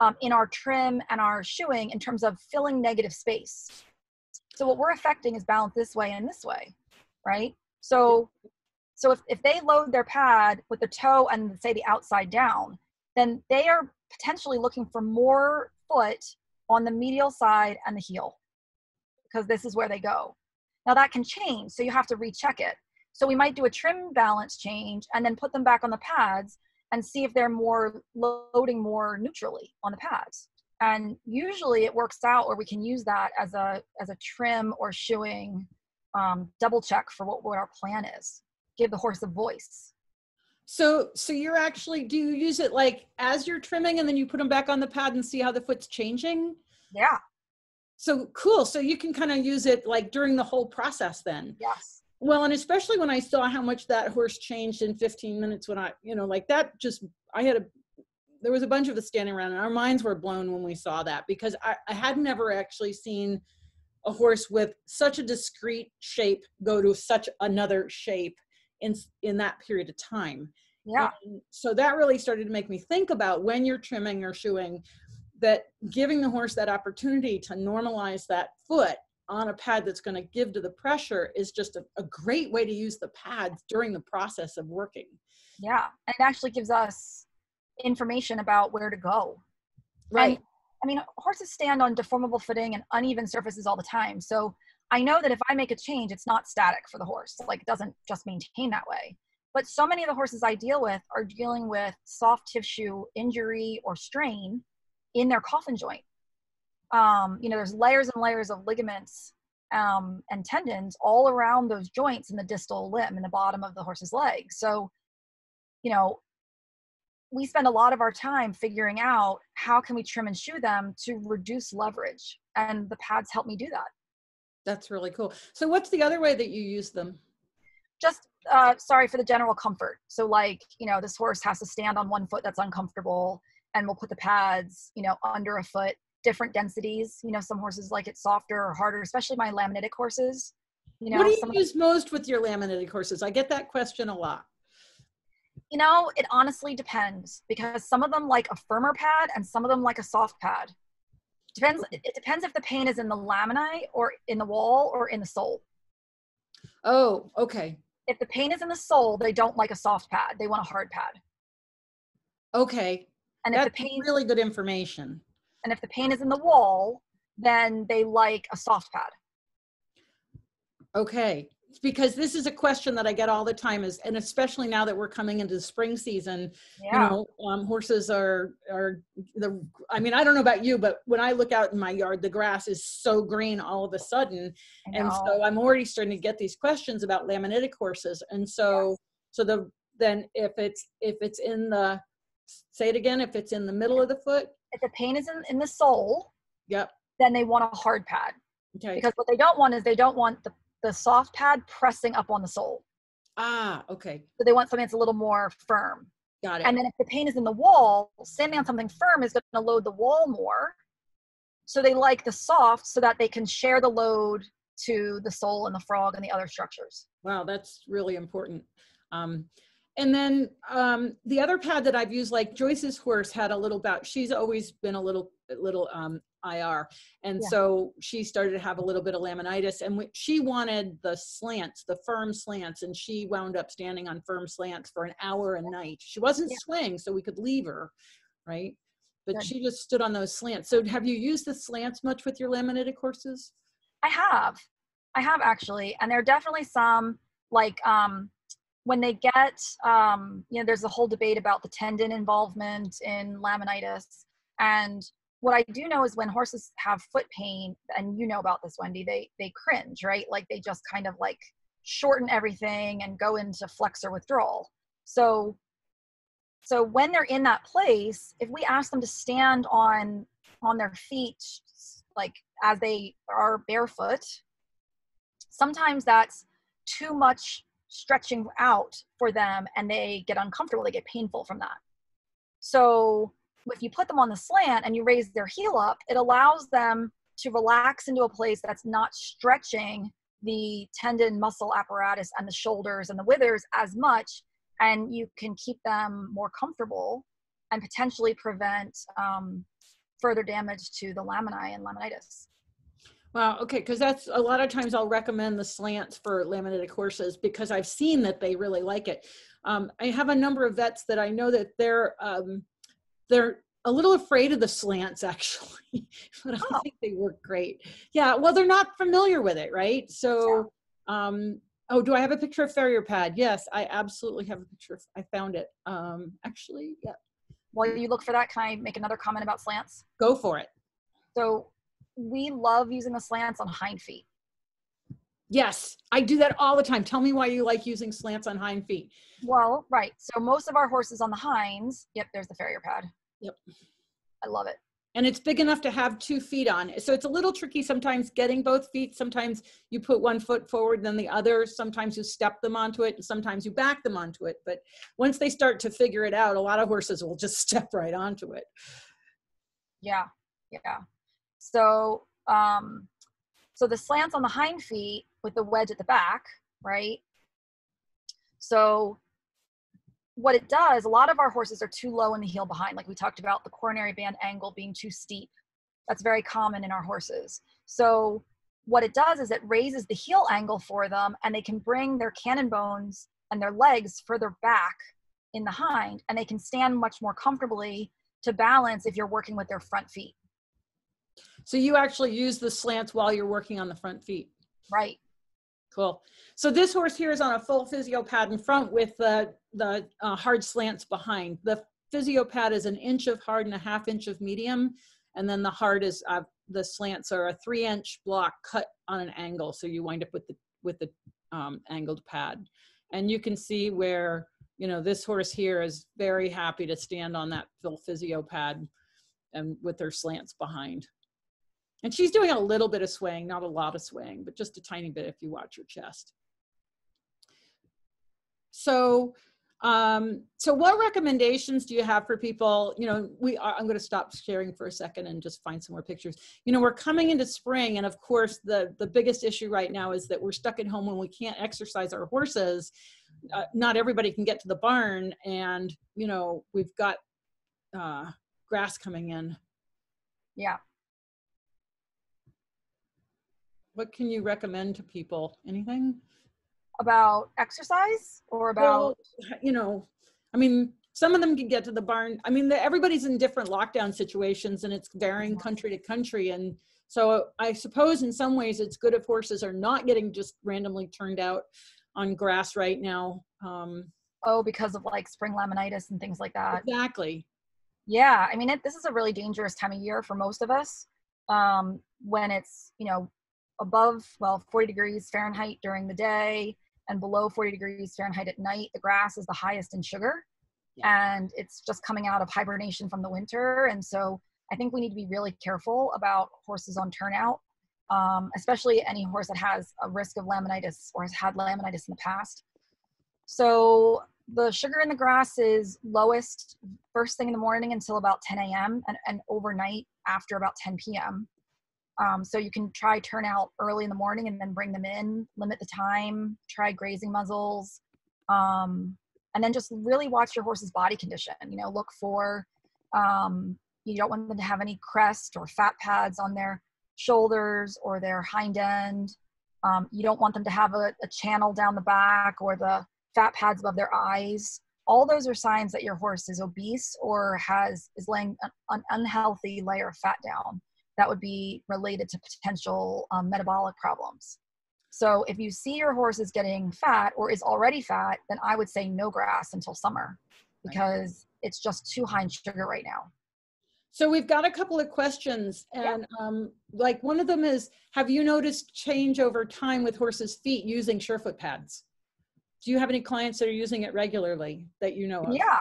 um, in our trim and our shoeing in terms of filling negative space. So what we're affecting is balance this way and this way, right? So, so if, if they load their pad with the toe and say the outside down, then they are potentially looking for more foot on the medial side and the heel because this is where they go. Now that can change, so you have to recheck it. So we might do a trim balance change and then put them back on the pads and see if they're more loading more neutrally on the pads. And usually it works out where we can use that as a as a trim or shoeing um, double check for what, what our plan is. Give the horse a voice. So so you're actually do you use it like as you're trimming and then you put them back on the pad and see how the foot's changing? Yeah. So cool. So you can kind of use it like during the whole process then. Yes. Well, and especially when I saw how much that horse changed in 15 minutes when I, you know, like that just, I had a, there was a bunch of us standing around and our minds were blown when we saw that because I, I had never actually seen a horse with such a discrete shape go to such another shape in, in that period of time. Yeah. And so that really started to make me think about when you're trimming or shoeing that giving the horse that opportunity to normalize that foot on a pad that's going to give to the pressure is just a, a, great way to use the pads during the process of working. Yeah, and it actually gives us information about where to go. Right. And, I mean, horses stand on deformable footing and uneven surfaces all the time. So I know that if I make a change, it's not static for the horse. Like it doesn't just maintain that way. But so many of the horses I deal with are dealing with soft tissue injury or strain in their coffin joint um, you know, there's layers and layers of ligaments um, and tendons all around those joints in the distal limb in the bottom of the horse's leg. So, you know, we spend a lot of our time figuring out how can we trim and shoe them to reduce leverage, and the pads help me do that. That's really cool. So, what's the other way that you use them? Just uh, sorry for the general comfort. So, like, you know, this horse has to stand on one foot that's uncomfortable, and we'll put the pads, you know, under a foot different densities. You know, some horses like it softer or harder, especially my laminitic horses. You know, what do you use most with your laminitic horses? I get that question a lot. You know, it honestly depends because some of them like a firmer pad and some of them like a soft pad. Depends. It depends if the pain is in the laminae or in the wall or in the sole. Oh, okay. If the pain is in the sole, they don't like a soft pad. They want a hard pad. Okay. And That's if the pain really good information. And if the pain is in the wall, then they like a soft pad. Okay. Because this is a question that I get all the time is, and especially now that we're coming into the spring season, yeah. you know, um, horses are, are the, I mean, I don't know about you, but when I look out in my yard, the grass is so green all of a sudden. And so I'm already starting to get these questions about laminitic horses. And so, yes. so the, then if it's, if it's in the, say it again, if it's in the middle of the foot, if the pain is in, in the sole, yep. then they want a hard pad. Okay. Because what they don't want is they don't want the, the soft pad pressing up on the sole. Ah, okay. So they want something that's a little more firm. Got it. And then if the pain is in the wall, standing on something firm is going to load the wall more. So they like the soft so that they can share the load to the sole and the frog and the other structures. Wow, that's really important. Um, and then um, the other pad that I've used, like Joyce's horse had a little bout. She's always been a little, little um, IR, and yeah. so she started to have a little bit of laminitis. And she wanted the slants, the firm slants, and she wound up standing on firm slants for an hour a night. She wasn't yeah. swing, so we could leave her, right? But Good. she just stood on those slants. So have you used the slants much with your laminitic horses? I have, I have actually, and there are definitely some like um when they get, um, you know, there's a whole debate about the tendon involvement in laminitis. And what I do know is when horses have foot pain, and you know about this, Wendy, they they cringe, right? Like they just kind of like shorten everything and go into flexor withdrawal. So so when they're in that place, if we ask them to stand on on their feet like as they are barefoot, sometimes that's too much stretching out for them and they get uncomfortable, they get painful from that. So if you put them on the slant and you raise their heel up, it allows them to relax into a place that's not stretching the tendon muscle apparatus and the shoulders and the withers as much and you can keep them more comfortable and potentially prevent um, further damage to the laminae and laminitis Wow. Okay. Because that's a lot of times I'll recommend the slants for laminitic horses because I've seen that they really like it. Um, I have a number of vets that I know that they're um, they're a little afraid of the slants actually, but I Oh. think they work great. Yeah. Well, they're not familiar with it, right? So, um, oh, do I have a picture of Farrier Pad? Yes, I absolutely have a picture. Of, I found it. Um, actually, yeah. while you look for that can i make another comment about slants Go for it. so we love using the slants on hind feet Yes, I do that all the time. Tell me why you like using slants on hind feet. well right so most of our horses on the hinds yep there's the farrier pad Yep. i love it and it's big enough to have two feet on. So it's a little tricky sometimes getting both feet. Sometimes you put one foot forward then the other. Sometimes you step them onto it and sometimes you back them onto it. But once they start to figure it out, a lot of horses will just step right onto it. Yeah, yeah. So, um, so the slants on the hind feet with the wedge at the back, right? So, what it does, a lot of our horses are too low in the heel behind, like we talked about the coronary band angle being too steep. That's very common in our horses. So, what it does is it raises the heel angle for them, and they can bring their cannon bones and their legs further back in the hind, and they can stand much more comfortably to balance if you're working with their front feet, So you actually use the slants while you're working on the front feet. right? Cool. So this horse here is on a full physio pad in front with the, the uh, hard slants behind. The physio pad is an inch of hard and a half inch of medium. And then the hard is, uh, the slants are a three inch block cut on an angle. So you wind up with the, with the um, angled pad. And you can see where, you know, this horse here is very happy to stand on that full physio pad and with her slants behind. And she's doing a little bit of swaying, not a lot of swaying, but just a tiny bit if you watch her chest. So, um, so what recommendations do you have for people? You know, we are, I'm going to stop sharing for a second and just find some more pictures. You know, we're coming into spring, and of course, the the biggest issue right now is that we're stuck at home when we can't exercise our horses. Uh, not everybody can get to the barn, and you know, we've got uh, grass coming in. Yeah. What can you recommend to people? Anything? About exercise or about, Well, you know, I mean, some of them can get to the barn. I mean, the- everybody's in different lockdown situations and it's varying country to country. And so I suppose in some ways it's good if horses are not getting just randomly turned out on grass right now. Um, oh, because of like spring laminitis and things like that. exactly. Yeah. I mean, it, this is a really dangerous time of year for most of us um, when it's, you know, above, well, 40 degrees Fahrenheit during the day and below 40 degrees Fahrenheit at night. The grass is the highest in sugar and it's just coming out of hibernation from the winter. And so I think we need to be really careful about horses on turnout, um, especially any horse that has a risk of laminitis or has had laminitis in the past. So the sugar in the grass is lowest first thing in the morning until about 10 a.m. and, and overnight after about 10 p.m. Um, so you can try turnout early in the morning and then bring them in, limit the time, try grazing muzzles, um, and then just really watch your horse's body condition. You know, look for um, you don't want them to have any crest or fat pads on their shoulders or their hind end. Um, you don't want them to have a, a channel down the back or the fat pads above their eyes. All those are signs that your horse is obese or has is laying an unhealthy layer of fat down that would be related to potential um, metabolic problems. So if you see your horse is getting fat or is already fat, then I would say no grass until summer because it's just too high in sugar right now. So we've got a couple of questions Yeah. and um, like one of them is, have you noticed change over time with horses' feet using surefoot pads? Do you have any clients that are using it regularly that you know of? Yeah,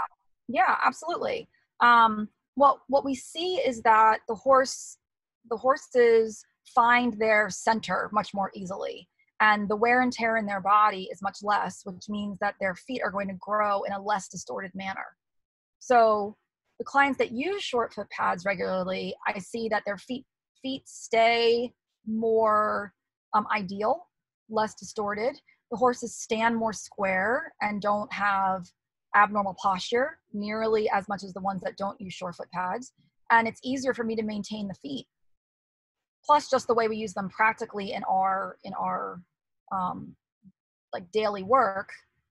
yeah, absolutely. Um, what what we see is that the horse the horses find their center much more easily. And the wear and tear in their body is much less which means that their feet are going to grow in a less distorted manner. So the clients that use Surefoot pads regularly i see that their feet feet stay more um, ideal less distorted. The horses stand more square and don't have abnormal posture nearly as much as the ones that don't use Surefoot pads. And it's easier for me to maintain the feet plus just the way we use them practically in our in our um, like daily work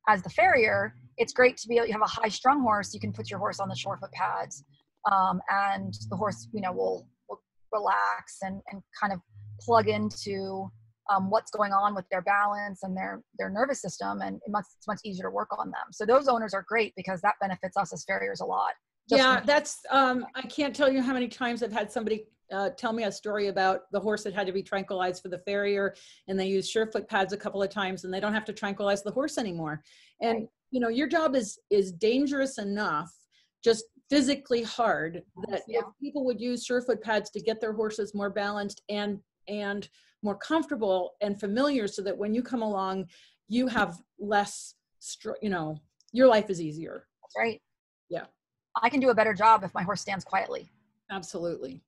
as the farrier it's great to be able you have a high strung horse you can put your horse on the Surefoot pads um, and the horse you know will, will relax and, and kind of plug into um, what's going on with their balance and their their nervous system and it much, it's much easier to work on them. So those owners are great because that benefits us as farriers a lot. Yeah that's um, i can't tell you how many times i've had somebody uh, tell me a story about the horse that had to be tranquilized for the farrier and they use surefoot pads a couple of times and they don't have to tranquilize the horse anymore. And right. you know your job is is dangerous enough just physically hard that yeah. if people would use surefoot pads to get their horses more balanced and and more comfortable and familiar so that when you come along you have less you know your life is easier. That's right. Yeah. I can do a better job if my horse stands quietly. Absolutely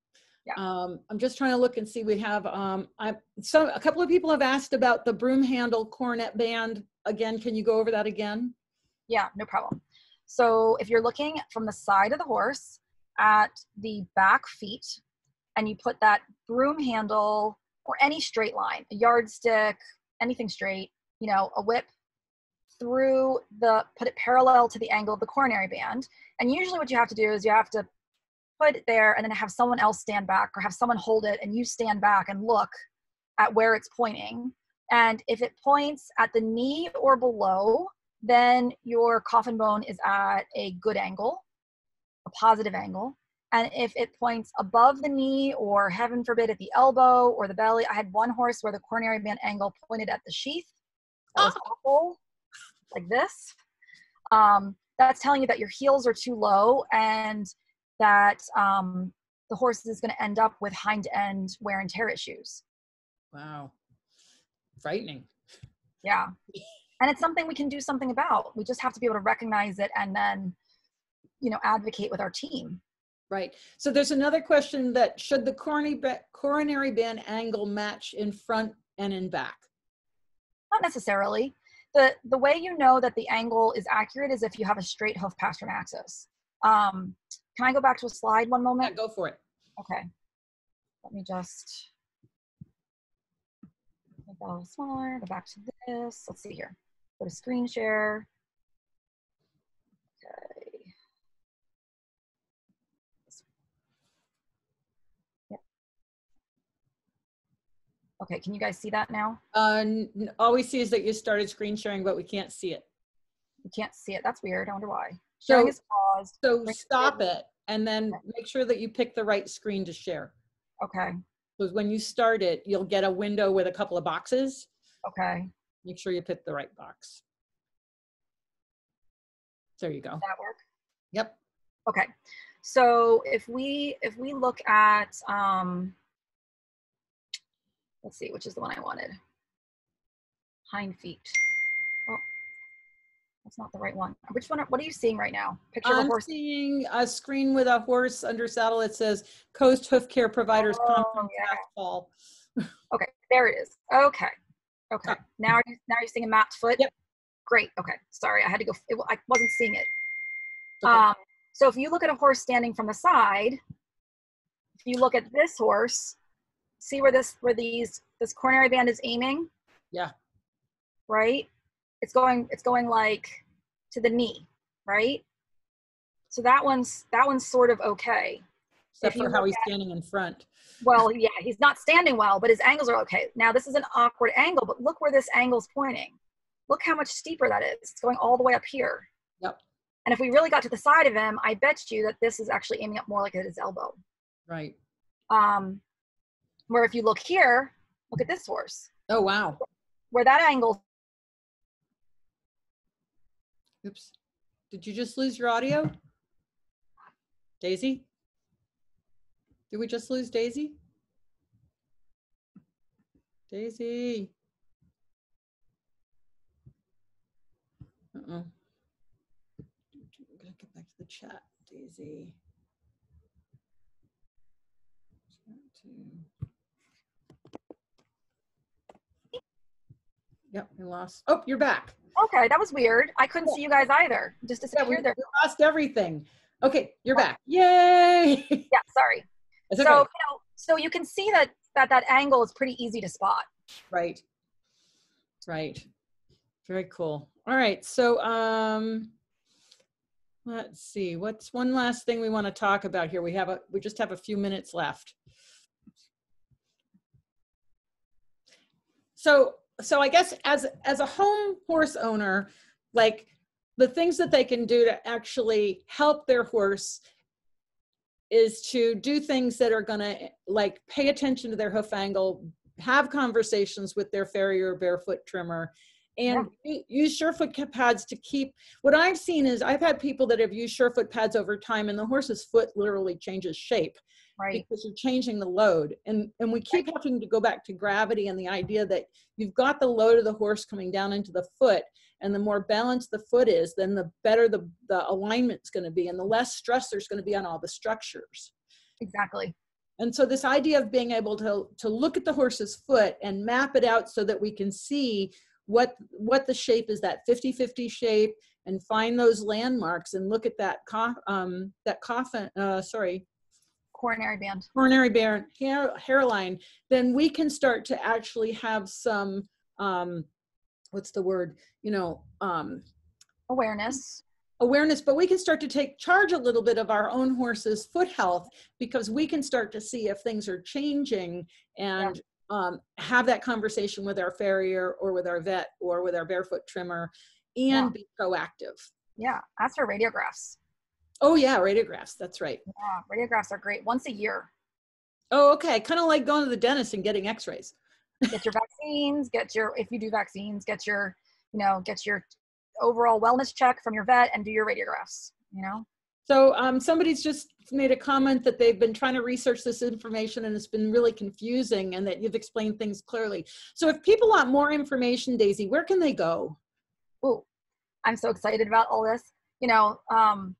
yeah. Um, I'm just trying to look and see. We have um, I so a couple of people have asked about the broom handle coronet band. Again, can you go over that again? Yeah, no problem. So if you're looking from the side of the horse at the back feet, and you put that broom handle or any straight line, a yardstick, anything straight, you know, a whip through the put it parallel to the angle of the coronary band. And usually what you have to do is you have to put it there and then have someone else stand back or have someone hold it and you stand back and look at where it's pointing. And if it points at the knee or below, then your coffin bone is at a good angle, a positive angle. And if it points above the knee or heaven forbid at the elbow or the belly, I had one horse where the coronary band angle pointed at the sheath. That was oh. awful, like this. Um, that's telling you that your heels are too low and that um, the horse is going to end up with hind end wear and tear issues. Wow. Frightening. Yeah. And it's something we can do something about. We just have to be able to recognize it and then, you know, advocate with our team. Right. So there's another question that should the coronary, coronary band angle match in front and in back? Not necessarily. The, the way you know that the angle is accurate is if you have a straight hoof pastern axis. Um, can I go back to a slide one moment? Yeah, go for it. Okay. Let me just make that a little smaller. Go back to this. Let's see here. Go to screen share. Okay. Yep. Okay, can you guys see that now? Uh, all we see is that you started screen sharing, but we can't see it. We can't see it. That's weird. I wonder why. So, paused. So stop it and then make sure that you pick the right screen to share. Okay. Because when you start it, you'll get a window with a couple of boxes. Okay. Make sure you pick the right box. There you go. that work? Yep. Okay. So if we if we look at um let's see, which is the one I wanted. Hind feet. That's not the right one. Which one? Are, what are you seeing right now? Picture I'm horse. seeing a screen with a horse under saddle. It says Coast Hoof Care Providers oh, Conference yeah. Hall. okay, there it is. Okay, okay. Now are you now you're seeing a mapped foot? Yep. Great. Okay. Sorry, I had to go. It, I wasn't seeing it. Okay. Um, so if you look at a horse standing from the side, if you look at this horse, see where this where these this coronary band is aiming. Yeah. Right it's going it's going like to the knee, right? So that one's that one's sort of okay. Except for how he's at, standing in front. Well, yeah, he's not standing well, but his angles are okay. Now this is an awkward angle, but look where this angle's pointing. Look how much steeper that is. It's going all the way up here. Yep. And if we really got to the side of him, I bet you that this is actually aiming up more like at his elbow. Right. Um, where if you look here, look at this horse. Oh wow. Where that angle Oops. Did you just lose your audio? Daisy? Did we just lose Daisy? Daisy. Uh-oh. I'm gonna get back to the chat, Daisy. Yep, we lost. Oh, you're back. Okay, that was weird. I couldn't Cool. see you guys either. Just Yeah, disappeared there. we lost everything. Okay, you're back. Yay! Yeah, sorry. It's So you know, so you can see that that that angle is pretty easy to spot. Right. Right. Very cool. All right. So, um, let's see. What's one last thing we want to talk about here? We have a, we just have a few minutes left. So, so I guess as, as a home horse owner, like the things that they can do to actually help their horse is to do things that are going to like pay attention to their hoof angle, have conversations with their farrier barefoot trimmer and u- use surefoot pads to keep what i've seen is i've had people that have used surefoot pads over time and the horse's foot literally changes shape Right. because you're changing the load and and we keep having to go back to gravity and the idea that you've got the load of the horse coming down into the foot and the more balanced the foot is then the better the the alignment's going to be and the less stress there's going to be on all the structures Exactly. and so this idea of being able to to look at the horse's foot and map it out so that we can see what what the shape is that 50-50 shape and find those landmarks and look at that cough um that coffin uh sorry Coronary band. coronary bear hair, hairline then we can start to actually have some um what's the word you know um Awareness. awareness, but we can start to take charge a little bit of our own horse's foot health because we can start to see if things are changing and um, have that conversation with our farrier or with our vet or with our barefoot trimmer and Yeah. be proactive. Yeah. Ask for radiographs. Oh yeah, radiographs. That's right. Yeah. Radiographs are great. Once a year. Oh, okay. Kind of like going to the dentist and getting X-rays. Get your vaccines. Get your if you do vaccines. Get your you know get your overall wellness check from your vet and do your radiographs. You know. So um, somebody's just made a comment that they've been trying to research this information and it's been really confusing and that you've explained things clearly. So if people want more information, Daisy, where can they go? Oh, I'm so excited about all this. You know, um,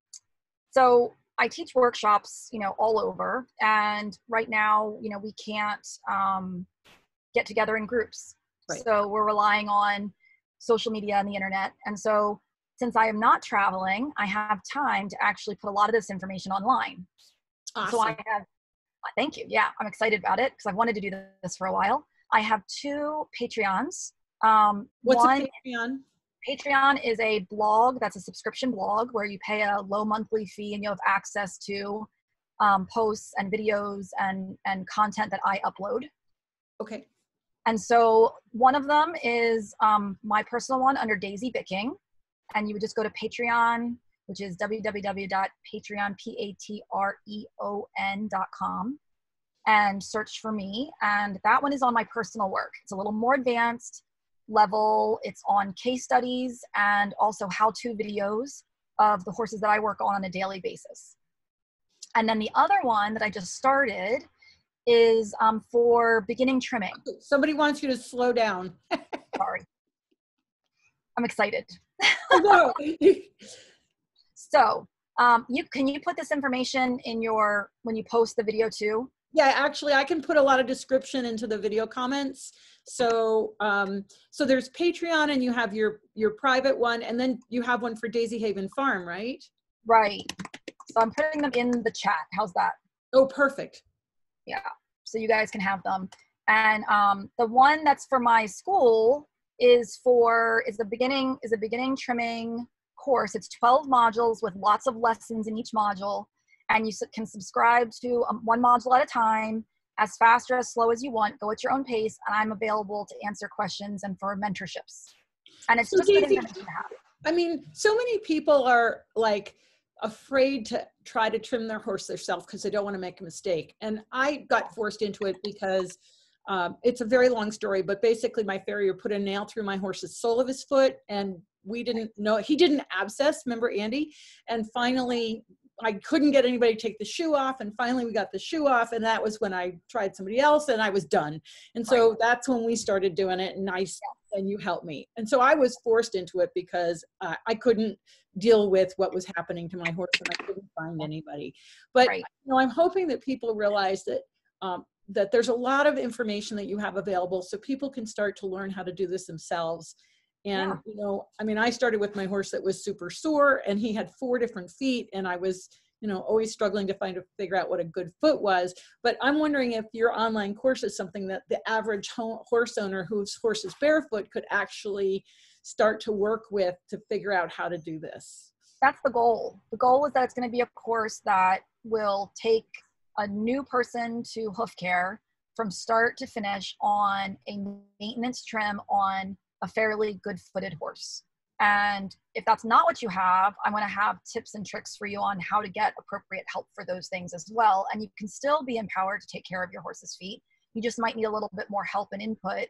so I teach workshops, you know, all over, and right now, you know, we can't um, get together in groups. Right. So we're relying on social media and the internet. And so, since I am not traveling, I have time to actually put a lot of this information online. Awesome. So I have, thank you. Yeah, I'm excited about it because I've wanted to do this for a while. I have two Patreons. Um, What's one, a Patreon? Patreon is a blog that's a subscription blog where you pay a low monthly fee and you have access to um, posts and videos and, and content that I upload. Okay. And so one of them is um, my personal one under Daisy Bicking. And you would just go to Patreon, which is www.patreon, P-A-T-R-E-O-N dot com and search for me. And that one is on my personal work. It's a little more advanced level. It's on case studies and also how-to videos of the horses that I work on on a daily basis. And then the other one that I just started is um, for beginning trimming. Somebody wants you to slow down. Sorry. I'm excited. no. So, um, you can you put this information in your when you post the video too? Yeah, actually, I can put a lot of description into the video comments. So, um, so there's Patreon, and you have your your private one, and then you have one for Daisy Haven Farm, right? Right. So I'm putting them in the chat. How's that? Oh, perfect. Yeah. So you guys can have them. And um, the one that's for my school is for is the beginning is a beginning trimming course. It's 12 modules with lots of lessons in each module, and you can subscribe to um, one module at a time, as fast or as slow as you want. Go at your own pace, and I'm available to answer questions and for mentorships. And it's So just Daisy- information to have. I mean, so many people are like afraid to try to trim their horse themselves because they don't want to make a mistake. And I got forced into it because um, it's a very long story, but basically my farrier put a nail through my horse's sole of his foot and we didn't know he didn't abscess remember andy and finally I couldn't get anybody to take the shoe off. And finally, we got the shoe off. And that was when I tried somebody else and I was done. And so right. that's when we started doing it. And I, yeah. and you helped me. And so I was forced into it because uh, I couldn't deal with what was happening to my horse and I couldn't find anybody. But right. you know, I'm hoping that people realize that um, that there's a lot of information that you have available so people can start to learn how to do this themselves and yeah. you know i mean i started with my horse that was super sore and he had four different feet and i was you know always struggling to find to figure out what a good foot was. But i'm wondering if your online course is something that the average horse owner whose horse is barefoot could actually start to work with to figure out how to do this. That's the goal. The goal is that it's going to be a course that will take a new person to hoof care from start to finish on a maintenance trim on a fairly good footed horse. And if that's not what you have, I'm going to have tips and tricks for you on how to get appropriate help for those things as well. And you can still be empowered to take care of your horse's feet. You just might need a little bit more help and input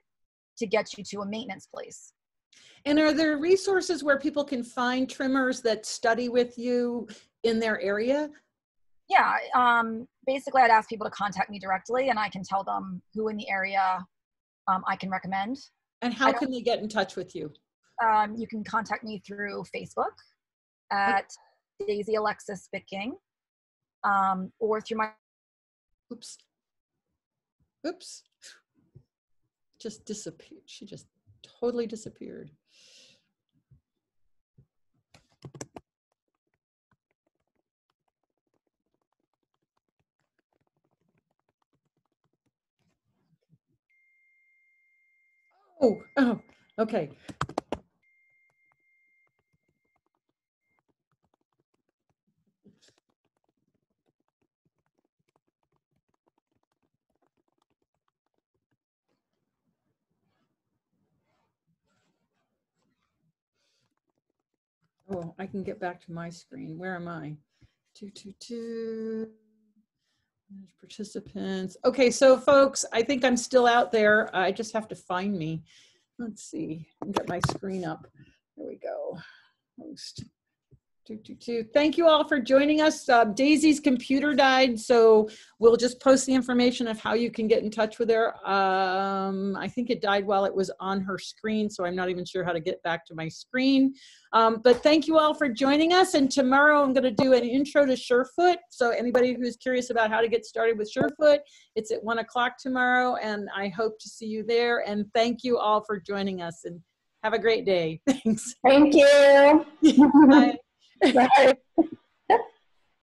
to get you to a maintenance place. And are there resources where people can find trimmers that study with you in their area? Yeah, um, basically, I'd ask people to contact me directly, and I can tell them who in the area um, I can recommend. And how can they get in touch with you? Um, you can contact me through Facebook at okay. Daisy Alexis Bicking, um, or through my. Oops. Oops. Just disappeared. She just totally disappeared. Oh, oh, okay. Oh, I can get back to my screen. Where am I? Two, two, two. Participants. Okay, so folks, I think I'm still out there. I just have to find me. Let's see. Get my screen up. There we go. Host. Thank you all for joining us. Uh, Daisy's computer died, so we'll just post the information of how you can get in touch with her. Um, I think it died while it was on her screen, so I'm not even sure how to get back to my screen. Um, but thank you all for joining us. And tomorrow I'm going to do an intro to Surefoot. So anybody who's curious about how to get started with Surefoot, it's at one o'clock tomorrow, and I hope to see you there. And thank you all for joining us. And have a great day. Thanks. Thank you. Bye. Bye.